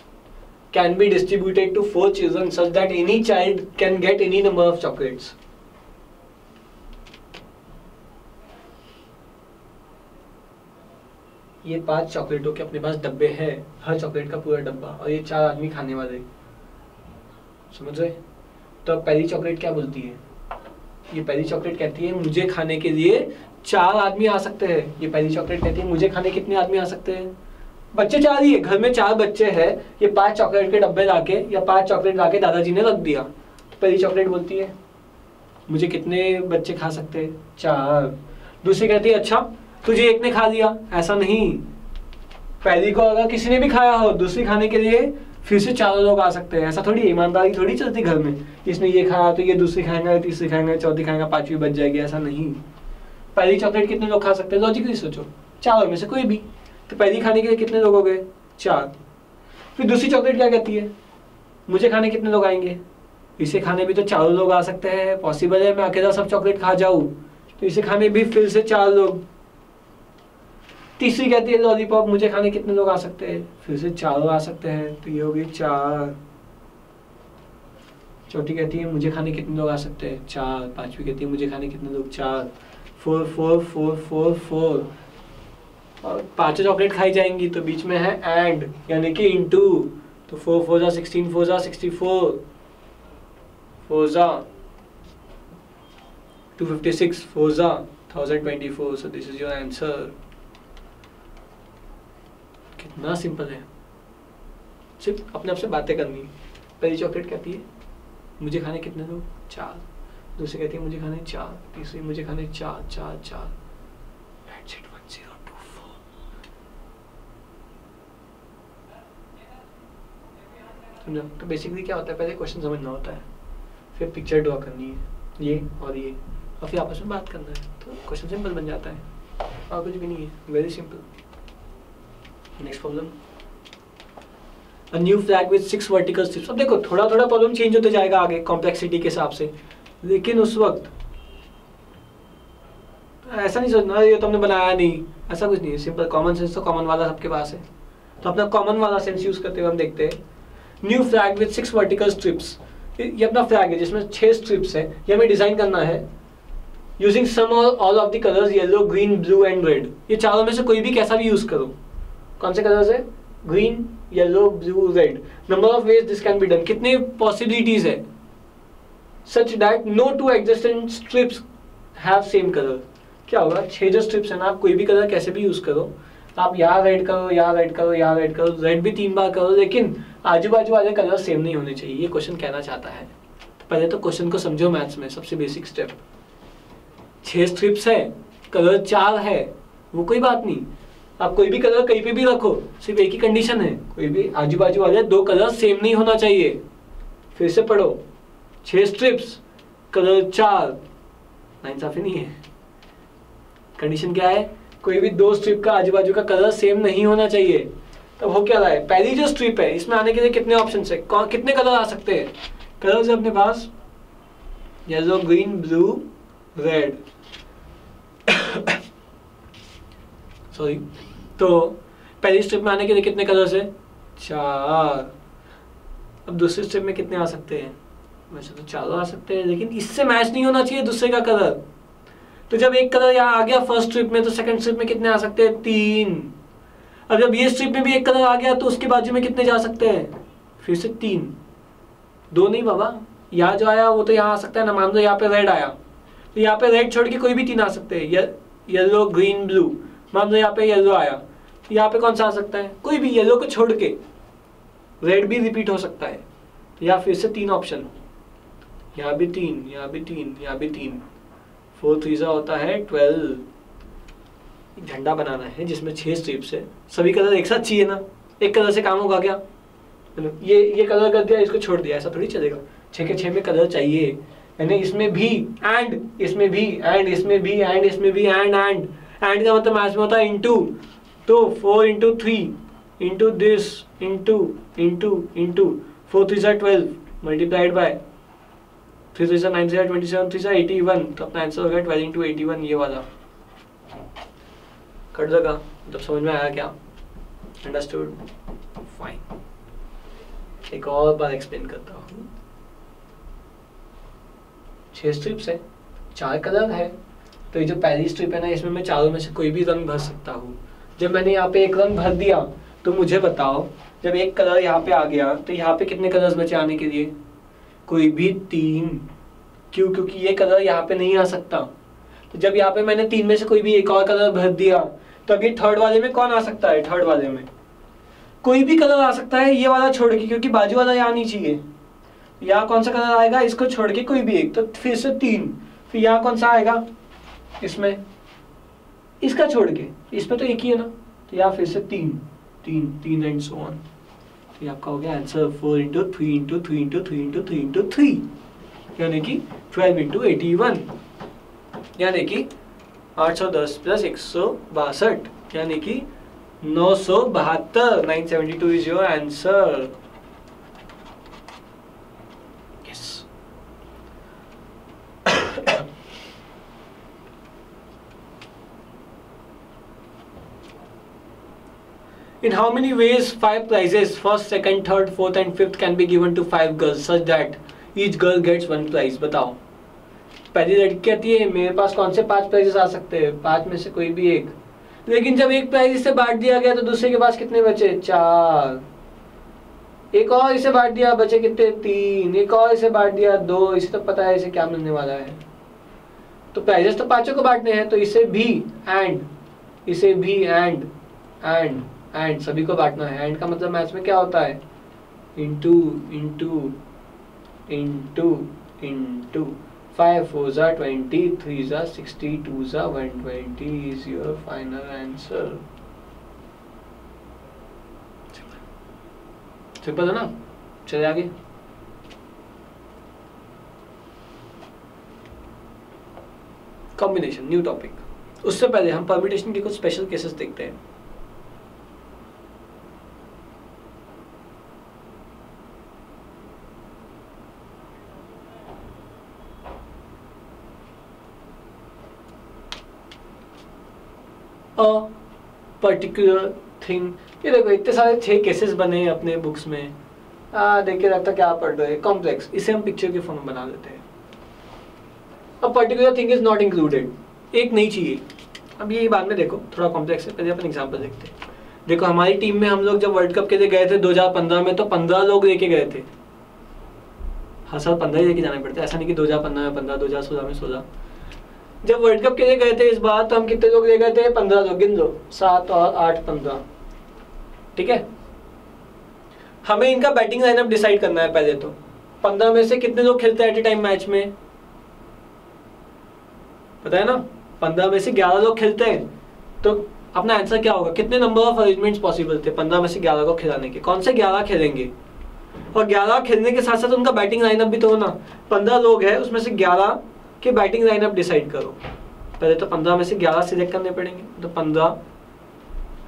can be distributed to four children such that any child can get any number of chocolates ये पाँच चॉकलेटों के अपने पास डब्बे हैं, हर chocolate का पूरा डब्बा और ये चार आदमी खाने वाले। समझ रहे? तो अब पहली चॉकलेट क्या बोलती है? ये पहली चॉकलेट कहती है, मुझे खाने के लिए चार आदमी आ सकते हैं। ये पहली चॉकलेट कहती है, मुझे खाने कितने आदमी आ सकते हैं? बच्चे चार ही है, घर में चार बच्चे हैं। ये पाँच चॉकलेट के डब्बे लाके या पाँच चॉकलेट लाके दादाजी ने रख दिया। तो पहली चॉकलेट बोलती है, मुझे कितने बच्चे खा सकते हैं? चार। दूसरी कहती है अच्छा तुझे एक ने खा लिया, ऐसा नहीं। पहली को अगर किसी ने भी खाया हो, दूसरी खाने के लिए फिर से चारों लोग आ सकते हैं। ऐसा थोड़ी, ईमानदारी थोड़ी चलती घर में। इसने ये खाया तो ये दूसरी खाएँगे तीसरी खाएँगे, चौथी खाएँगे, पांचवी बच जाएगी, ऐसा नहीं। पहली चॉकलेट कितने लोग खा सकते हैं? लॉजिकली सोचो। चारों में से कोई भी। तो पहली खाने के लिए कितने लोग हो गए? चार। फिर दूसरी चॉकलेट क्या कहती है? मुझे खाने कितने लोग आएँगे? इसे खाने भी तो चारों लोग आ सकते हैं। पॉसिबल है, मैं अकेला सब चॉकलेट खा जाऊँ। तो इसे खाने भी फिर से चार लोग। तीसरी कहती है लॉलीपॉप मुझे खाने कितने लोग आ सकते हैं? फिर से चार आ सकते हैं। तो ये हो गई चार। चौथी कहती है, मुझे खाने कितने लोग आ सकते हैं? चार। पांचवी कहती है, मुझे खाने कितने लोग? चार। Four four four four four. और पाँचों चॉकलेट खाई जाएँगी तो बीच में है एंड, यानी कि इंटू तो फोर फोर जा सिक्सटीन फोर जा सिक्सटी फोर फोर जा। टू फिफ्टी सिक्स फोर जा। Thousand twenty four so this is your answer कितना सिंपल है। सिर्फ़ अपने आप से बातें करनी पहली चॉकलेट कहती है, मुझे खाने कितने लोग चार। दूसरी कहती है, मुझे खाने चार। तीसरी, मुझे खाने चार चार चार। तो बेसिकली क्या होता है? पहले क्वेश्चन समझना होता है। फिर पिक्चर ड्रॉ करनी है, ये और ये। और फिर आपस में बात करना है तो क्वेश्चन सिंपल बन जाता है। और कुछ भी नहीं है very simple next problem a new flag with six vertical strips. अब देखो थोड़ा थोड़ा प्रॉब्लम चेंज होते जाएगा आगे कॉम्प्लेक्सिटी के हिसाब से। लेकिन उस वक्त, ऐसा नहीं सोचना, ये तो हमने बनाया नहीं। ऐसा कुछ नहीं है सिंपल कॉमन सेंस तो कॉमन वाला सबके पास है। तो अपना कॉमन वाला सेंस यूज़ करते हुए हम देखते हैं। New flag with six vertical strips ये अपना फ्लैग है, जिसमें छह स्ट्रिप्स है। ये हमें डिज़ाइन करना है। Using some all of the colours yellow green blue and red ये चारों में से कोई भी कैसा भी यूज़ करो। कौन से कलर्स है green yellow blue red number of ways this can be done कितने पॉसिबिलिटीज है? Such that no two existent strips have same colour क्या होगा? छह जो स्ट्रिप्स है ना, आप कोई भी कलर कैसे भी यूज़ करो। आप यहाँ रेड करो यहाँ रेड करो यहाँ रेड करो। रेड भी तीन बार करो, लेकिन आजू बाजू वाले कलर सेम नहीं होने चाहिए। ये क्वेश्चन कहना चाहता है। तो पहले तो क्वेश्चन को समझो मैथ्स में, सबसे बेसिक स्टेप छह स्ट्रिप्स है कलर चार है, वो कोई बात नहीं। आप कोई भी कलर कहीं पे भी रखो, सिर्फ़ एक ही कंडीशन है। कोई भी आजू बाजू वाले, दो कलर सेम नहीं होना चाहिए। फिर से पढ़ो। छह स्ट्रिप्स कलर चार। नाइंसाफी नहीं है। कंडीशन क्या है? कोई भी दो स्ट्रिप का आजू बाजू का कलर सेम नहीं होना चाहिए। तब हो क्या रहा है? पहली जो स्ट्रिप है, इसमें आने के लिए कितने ऑप्शन है? कितने कलर आ सकते हैं? कलर है अपने पास। Yellow green blue red sorry तो पहली स्ट्रिप में आने के लिए कितने कलर्स है? चार। अब दूसरी स्ट्रिप में कितने आ सकते हैं? वैसे तो चारों आ सकते हैं, लेकिन इससे मैच नहीं होना चाहिए दूसरे का कलर तो जब एक कलर यहाँ आ गया फ़र्स्ट स्ट्रिप में तो सेकंड स्ट्रिप में कितने आ सकते हैं? तीन। अब जब ये स्ट्रिप में भी एक कलर आ गया तो उसके बाजू में कितने जा सकते हैं? फिर से तीन। दो नहीं बाबा। यहाँ जो आया, वो तो यहाँ आ सकता है ना मान लो यहाँ पे रेड आया। तो यहाँ पे रेड छोड़ के कोई भी तीन आ सकते हैं। येलो ग्रीन ब्लू मान लो यहाँ पे येलो आया। यहाँ पे कौन सा आ सकता है? कोई भी येलो को छोड़ के रेड भी रिपीट हो सकता है। या फिर से तीन ऑप्शन यहाँ भी तीन, यहाँ भी तीन, यहाँ भी तीन। फोर थ्रीजा होता है ट्वेल्व झंडा बनाना है जिसमें छह स्ट्रिप्स है। सभी कलर एक साथ चाहिए ना? एक कलर से काम होगा क्या? ये ये कलर कर दिया, इसको छोड़ दिया, ऐसा थोड़ी चलेगा। छह के छह में कलर चाहिए। यानी इसमें भी एंड इसमें भी एंड इसमें भी एंड इसमें भी एंड एंड एंड का मतलब मैथ में होता है इंटू तो four into three into this into into into four three सा twelve multiplied by three three सा नाइन से ट्वेंटी सेवन थ्री सा एटी वन तो अपना आंसर हो गया ट्वेल्व इंटू एटी वन ये वाला। कट देगा मतलब समझ में आया क्या? अंडरस्टूड फाइन एक और बार एक्सप्लेन करता हूँ। छह स्ट्रिप्स है, चार कलर है तो ये जो पहली स्ट्रिप है ना, इसमें मैं चारों में से कोई भी रंग भर सकता हूँ। जब मैंने यहाँ पे एक रंग भर दिया तो मुझे बताओ, जब एक कलर यहाँ पे आ गया तो यहाँ पे कितने कलर्स बचे आने के लिए? कोई भी तीन। क्यों? क्योंकि ये कलर यहाँ पे नहीं आ सकता। तो जब यहाँ पे मैंने तीन में से कोई भी एक और कलर भर दिया तो अब ये थर्ड वाले में कौन आ सकता है? थर्ड वाले में। कोई भी कलर आ सकता है ये वाला छोड़ के, क्योंकि बाजू वाला यहाँ नहीं चाहिए। यहाँ कौन सा कलर आएगा? इसको छोड़ के कोई भी एक। तो फिर से तीन। फिर यहाँ कौन सा आएगा? इसमें। इसका छोड़ के इसमें तो एक ही है ना? तो यहाँ फिर से तीन तीन तीन एंड सो ऑन तो ये आपका हो गया answer four into three into three into three into three into three यानी कि ट्वेल्व इंटू एटी वन यानी कि आठ सौ दस प्लस एक सौ बासठ. यानी कि नौ सौ बहत्तर. Nine seventy two is your answer In how many ways five prizes, first, second, third, fourth and fifth can be given to five girls such that each girl gets one prize? बताओ। पहली लड़की कहती है मेरे पास कौन से पाँच prices आ सकते हैं? पाँच में से कोई भी एक। लेकिन जब एक प्राइज इसे बांट दिया गया तो दूसरे के पास कितने बचे? चार। एक और इसे बांट दिया बचे कितने? तीन। एक और इसे बांट दिया दो। इसे तो पता है इसे क्या मिलने वाला है। तो प्राइजेस तो पाँचों को बांटने हैं तो इसे भी एंड इसे भी एंड एंड एंड सभी को बांटना है। एंड का मतलब मैथ्स में क्या होता है? Into into into into five four ज़ा ट्वेंटी थ्री ज़ा सिक्सटी टू ज़ा one twenty is your final answer simple है ना चले आगे। कॉम्बिनेशन न्यू टॉपिक उससे पहले हम परमिटेशन के कुछ स्पेशल केसेस देखते हैं। अ पर्टिकुलर थिंग ये देखो, इतने सारे छह केसेस बने हैं अपने बुक्स में। आ, देखिए, लगता क्या पढ़ रहे कॉम्प्लेक्स इसे हम पिक्चर के फॉर्म में बना देते हैं। A particular thing is not included एक नहीं चाहिए। अब ये बाद में देखो, थोड़ा कॉम्प्लेक्स है। पहले अपन एग्जांपल देखते हैं। देखो, हमारी टीम में हम लोग जब वर्ल्ड कप के लिए गए थे 2015 में तो 15 लोग लेके गए थे। हर साल पंद्रह ही लेके जाने पड़ते ऐसा नहीं कि 2015 में पंद्रह, दो हज़ार सोलह में सोलह। जब वर्ल्ड कप के लिए गए थे इस बार तो हम कितने लोग ले गए थे? पंद्रह लोग, गिन लो। सात और आठ, पंद्रह। ठीक है? हमें इनका बैटिंग लाइनअप डिसाइड करना है पहले तो। पंद्रह में से कितने लोग खेलते हैं एट ए टाइम मैच में? पता है ना? पंद्रह में से ग्यारह लोग खेलते हैं। तो अपना आंसर क्या होगा? कितने नंबर ऑफ़ अरेंजमेंट्स पॉसिबल थे पंद्रह में से ग्यारह को खिलाने के? कौन से ग्यारह खेलेंगे? और ग्यारह खेलने के साथ साथ उनका बैटिंग लाइनअप भी तो होना। पंद्रह लोग हैं, उसमें से ग्यारह के बैटिंग लाइनअप डिसाइड करो। पहले तो पंद्रह में से ग्यारह सिलेक्ट करने पड़ेंगे। तो पंद्रह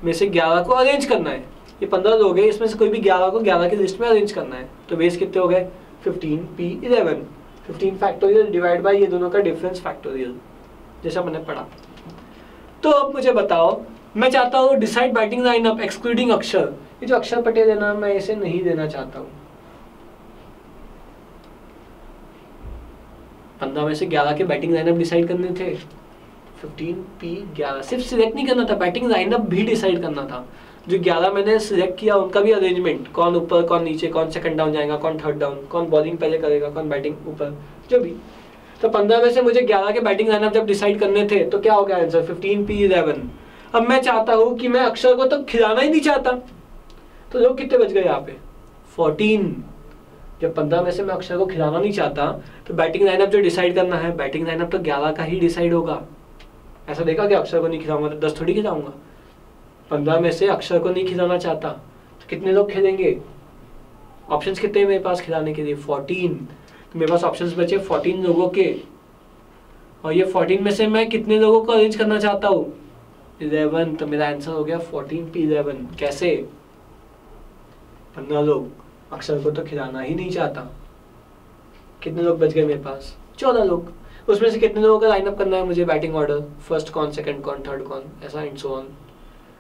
में से ग्यारह को अरेंज करना है। ये पंद्रह लोग हैं, इसमें से कोई भी ग्यारह को ग्यारह की लिस्ट में अरेंज करना है। तो बेस कितने हो गए? Fifteen P eleven fifteen factorial divide by ये दोनों का डिफरेंस फैक्टोरियल जैसा मैंने पढ़ा। तो अब मुझे बताओ, मैं चाहता हूँ डिसाइड बैटिंग लाइनअप एक्सक्लूडिंग अक्षर। ये जो अक्षर पटेल है ना, मैं इसे नहीं देना चाहता हूँ। पंद्रह में से ग्यारह के बैटिंग लाइनअप डिसाइड करने थे। फिफ्टीन पी ग्यारह। सिर्फ़ सिलेक्ट नहीं करना था बैटिंग लाइनअप भी डिसाइड करना था। जो ग्यारह मैंने सिलेक्ट किया, उनका भी अरेंजमेंट कौन ऊपर, कौन नीचे, कौन सेकंड डाउन जाएगा, कौन थर्ड डाउन कौन बॉलिंग पहले करेगा, कौन बैटिंग ऊपर, जो भी। तो पंद्रह में से मुझे ग्यारह के बैटिंग लाइनअप जब डिसाइड करने थे तो क्या हो गया आंसर फिफ्टीन पी इलेवन अब मैं चाहता हूँ कि मैं अक्षर को तो खिलाना ही नहीं चाहता। तो लोग कितने बच गए यहाँ पे? फोर्टीन जब पंद्रह में से मैं अक्षर को खिलाना नहीं चाहता तो बैटिंग लाइनअप जो डिसाइड करना है, बैटिंग लाइनअप तो ग्यारह का ही डिसाइड होगा। ऐसा देखा कि अक्षर को नहीं खिलाऊँगा तो दस थोड़ी खिलाऊँगा? पंद्रह में से अक्षर को नहीं खिलाना चाहता तो कितने लोग खेलेंगे? ऑप्शंस कितने मेरे पास खिलाने के लिए? फोर्टीन तो मेरे पास ऑप्शन बचे फोर्टीन लोगों के। और ये फोर्टीन में से मैं कितने लोगों को अरेंज करना चाहता हूँ? इलेवन तो मेरा आंसर हो गया फोर्टीन पी इलेवन कैसे? पंद्रह लोग। अक्षर को तो खिलाना ही नहीं चाहता। कितने लोग बच गए मेरे पास? चौदह लोग। उसमें से कितने लोगों का लाइनअप करना है मुझे बैटिंग ऑर्डर फ़र्स्ट कौन सेकंड कौन थर्ड कौन? ऐसा एंड सो ऑन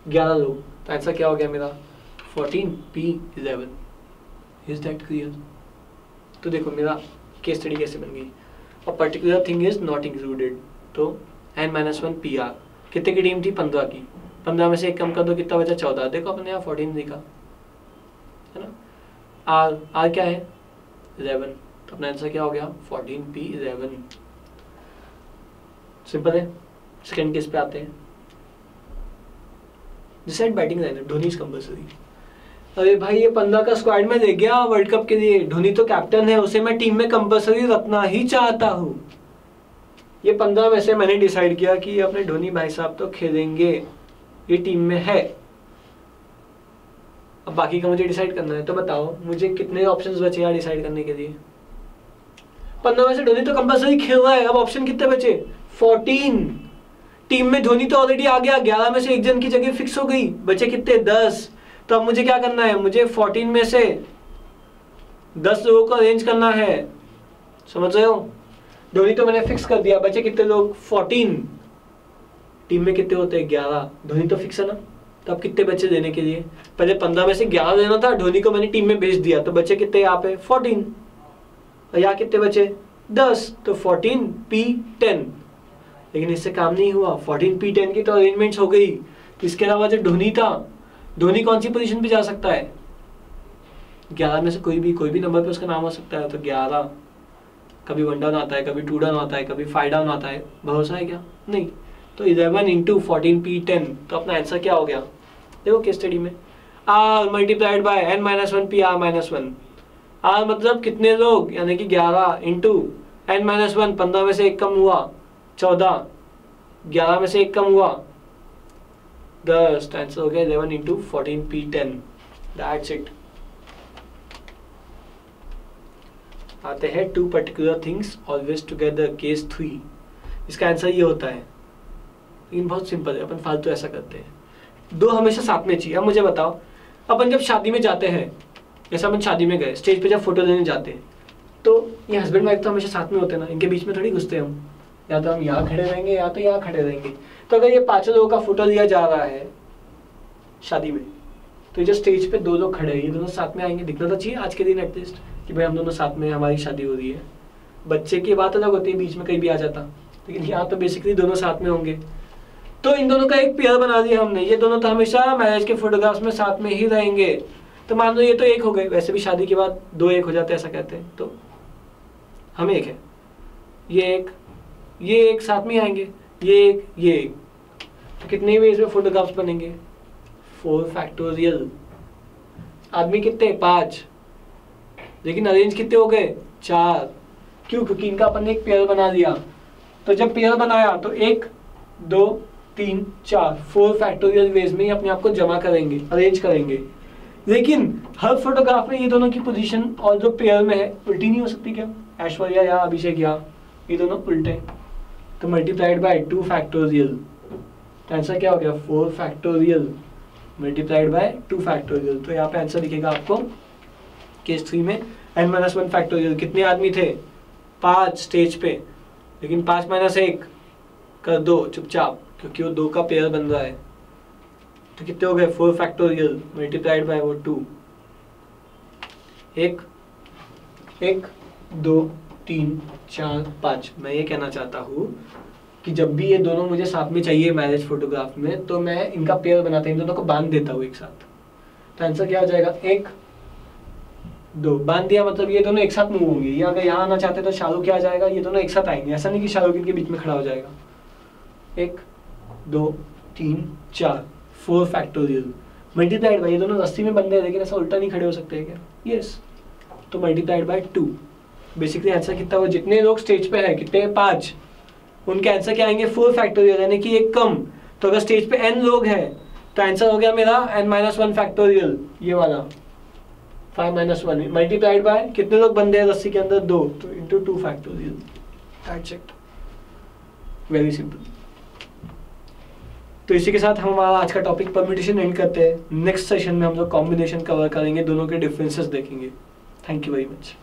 ग्यारह लोग। तो आंसर क्या हो गया मेरा? Fourteen P eleven is that clear तो देखो, मेरा केस स्टडी कैसे बन गई? और particular thing is not included तो N minus one P R कितने की टीम थी? पंद्रह की। पंद्रह में से एक कम कर दो, कितना बचा? चौदह। देखो अपने यहाँ फोर्टीन ना आर आर क्या है? इलेवन तो अपना आंसर क्या हो गया? फोर्टीन पी इलेवन सिंपल है? सेकेंड केस पे आते हैं. Decide batting lineup Dhoni compulsory अरे भाई, ये पंद्रह का स्क्वाड में ले गया वर्ल्ड कप के लिए. धोनी तो कैप्टन है, उसे मैं टीम में कंपल्सरी रखना ही चाहता हूँ. ये पंद्रह में से मैंने डिसाइड किया कि अपने धोनी भाई साहब तो खेलेंगे. ये टीम में है. अब बाकी का मुझे डिसाइड करना है तो बताओ, मुझे कितने ऑप्शंस बचे यार डिसाइड करने के लिए? पंद्रह में से धोनी तो कंपल्सरी खेल रहा है, अब ऑप्शन कितने बचे? फोर्टीन टीम में धोनी तो ऑलरेडी आ गया, ग्यारह में से एक जन की जगह फिक्स हो गई, बचे कितने? दस। तो अब मुझे क्या करना है? मुझे फोर्टीन में से दस लोगों को अरेंज करना है। समझ रहे हो? धोनी तो मैंने फिक्स कर दिया, बचे कितने लोग? फोर्टीन टीम में कितने होते? हैं ग्यारह। धोनी तो फिक्स है ना? तो अब कितने बच्चे देने के लिए? पहले पंद्रह में से ग्यारह देना था, धोनी को मैंने टीम में भेज दिया। तो बच्चे कितने यहाँ पे? फोर्टीन। और यहाँ कितने बचे दस। तो फोर्टीन पी टेन। लेकिन इससे काम नहीं हुआ। फोर्टीन पी टेन की तो अरेंजमेंट्स हो गई। इसके अलावा जो धोनी था, धोनी कौन सी पोजीशन पे जा सकता है? ग्यारह में से कोई भी कोई भी नंबर पे उसका नाम हो सकता है। तो ग्यारह। कभी वन डाउन आता है, कभी टू डाउन आता है, कभी फाइव डाउन आता है। भरोसा है क्या? नहीं। तो eleven into fourteen P ten तो अपना आंसर क्या हो गया? देखो केस स्टडी में। R multiplied by N minus one P R minus one R मतलब कितने लोग? यानी कि ग्यारह इंटू एन माइनस वन पंद्रह में से एक कम हुआ। चौदह, ग्यारह में से एक कम हुआ। दस आंसर हो गया eleven into fourteen P ten that's it आते हैं two particular things always together case three इसका आंसर ये होता है। लेकिन बहुत सिंपल है, अपन फालतू ऐसा करते हैं। दो हमेशा साथ में चाहिए। अब मुझे बताओ, अपन जब शादी में जाते हैं, जैसे अपन शादी में गए स्टेज पे जब फ़ोटो लेने जाते हैं तो ये हस्बैंड वाइफ तो हमेशा साथ में होते हैं ना, इनके बीच में थोड़ी घुसते हैं हम। या तो हम यहाँ खड़े रहेंगे, या तो यहाँ खड़े रहेंगे। तो अगर ये पाँचों लोगों का फ़ोटो लिया जा रहा है, शादी में तो जो स्टेज पे दो लोग खड़े हैं, ये दोनों साथ में आएँगे। दिखना तो चाहिए आज के दिन एटलीस्ट कि भाई हम दोनों साथ में हमारी शादी हो रही है। बच्चे की बात अलग होती है, बीच में कहीं भी आ जाता। लेकिन यहाँ तो बेसिकली दोनों साथ में होंगे। तो इन दोनों का एक पेयर बना दिया हमने। ये दोनों तो हमेशा मैरिज के फोटोग्राफ्स में साथ में ही रहेंगे। तो मान लो ये तो एक हो गए। वैसे भी शादी के बाद दो एक हो जाते ऐसा कहते हैं। तो हम एक है। ये एक ये एक साथ में आएँगे। ये एक ये एक। तो कितने वेज में फोटोग्राफ्स बनेंगे? फोर फैक्टोरियल आदमी कितने? पाँच। लेकिन अरेंज कितने हो गए? चार। क्यों? क्योंकि इनका अपन ने एक पेयर बना दिया। तो जब पेयर बनाया तो एक, दो तीन, चार फोर फैक्टोरियल वेज में ही अपने आप को जमा करेंगे अरेंज करेंगे। लेकिन हर फोटोग्राफ में ये दोनों की पोजीशन और जो पेयर में है, उल्टी नहीं हो सकती क्या? ऐश्वर्या या अभिषेक या, ये दोनों उल्टे तो मल्टीप्लाइड बाय टू फैक्टोरियल तो आंसर क्या हो गया? Four factorial multiplied by two factorial तो यहाँ पे आंसर लिखेगा आपको। केस थ्री में एन माइनस वन फैक्टोरियल कितने आदमी थे? पाँच स्टेज पे। लेकिन पाँच माइनस एक, कर दो, चुपचाप। क्योंकि वो दो का पेयर बन रहा है। तो कितने हो गए? फोर फैक्टोरियल मल्टीप्लाइड बाय वो टू एक एक, दो, तीन, चार, पाँच। मैं ये कहना चाहता हूँ कि जब भी ये दोनों मुझे साथ में चाहिए मैरिज फोटोग्राफ में तो मैं इनका पेयर बनाता हूँ, इन दोनों को बाँध देता हूँ एक साथ। तो आंसर क्या हो जाएगा? एक, दो। बाँध दिया मतलब ये दोनों एक साथ मूव होंगे। ये अगर यहाँ आना चाहते तो शाहरुख क्या आ जाएगा, ये दोनों एक साथ आएँगे। ऐसा नहीं कि शाहरुख इनके बीच में खड़ा हो जाएगा। एक दो, तीन, चार फोर फैक्टोरियल मल्टीप्लाइड बाई ये दोनों रस्सी में बंदे हैं लेकिन ऐसा उल्टा नहीं खड़े हो सकते क्या? Yes yes. तो multiplied by two basically answer कितना हुआ? जितने लोग स्टेज पे है, कितने पाँच। उनके आंसर क्या आएँगे? फोर फैक्टोरियल यानी कि एक कम। तो अगर स्टेज पे एन लोग हैं तो आंसर हो गया मेरा एन माइनस वन फैक्टोरियल ये वाला। Five minus one multiplied by कितने लोग बंदे हैं रस्सी के अंदर? दो। तो into two factorial very simple तो इसी के साथ हम हमारा आज का टॉपिक परम्यूटेशन एंड करते हैं। नेक्स्ट सेशन में हम लोग कॉम्बिनेशन कवर करेंगे, दोनों के डिफरेंसेस देखेंगे। Thank you very much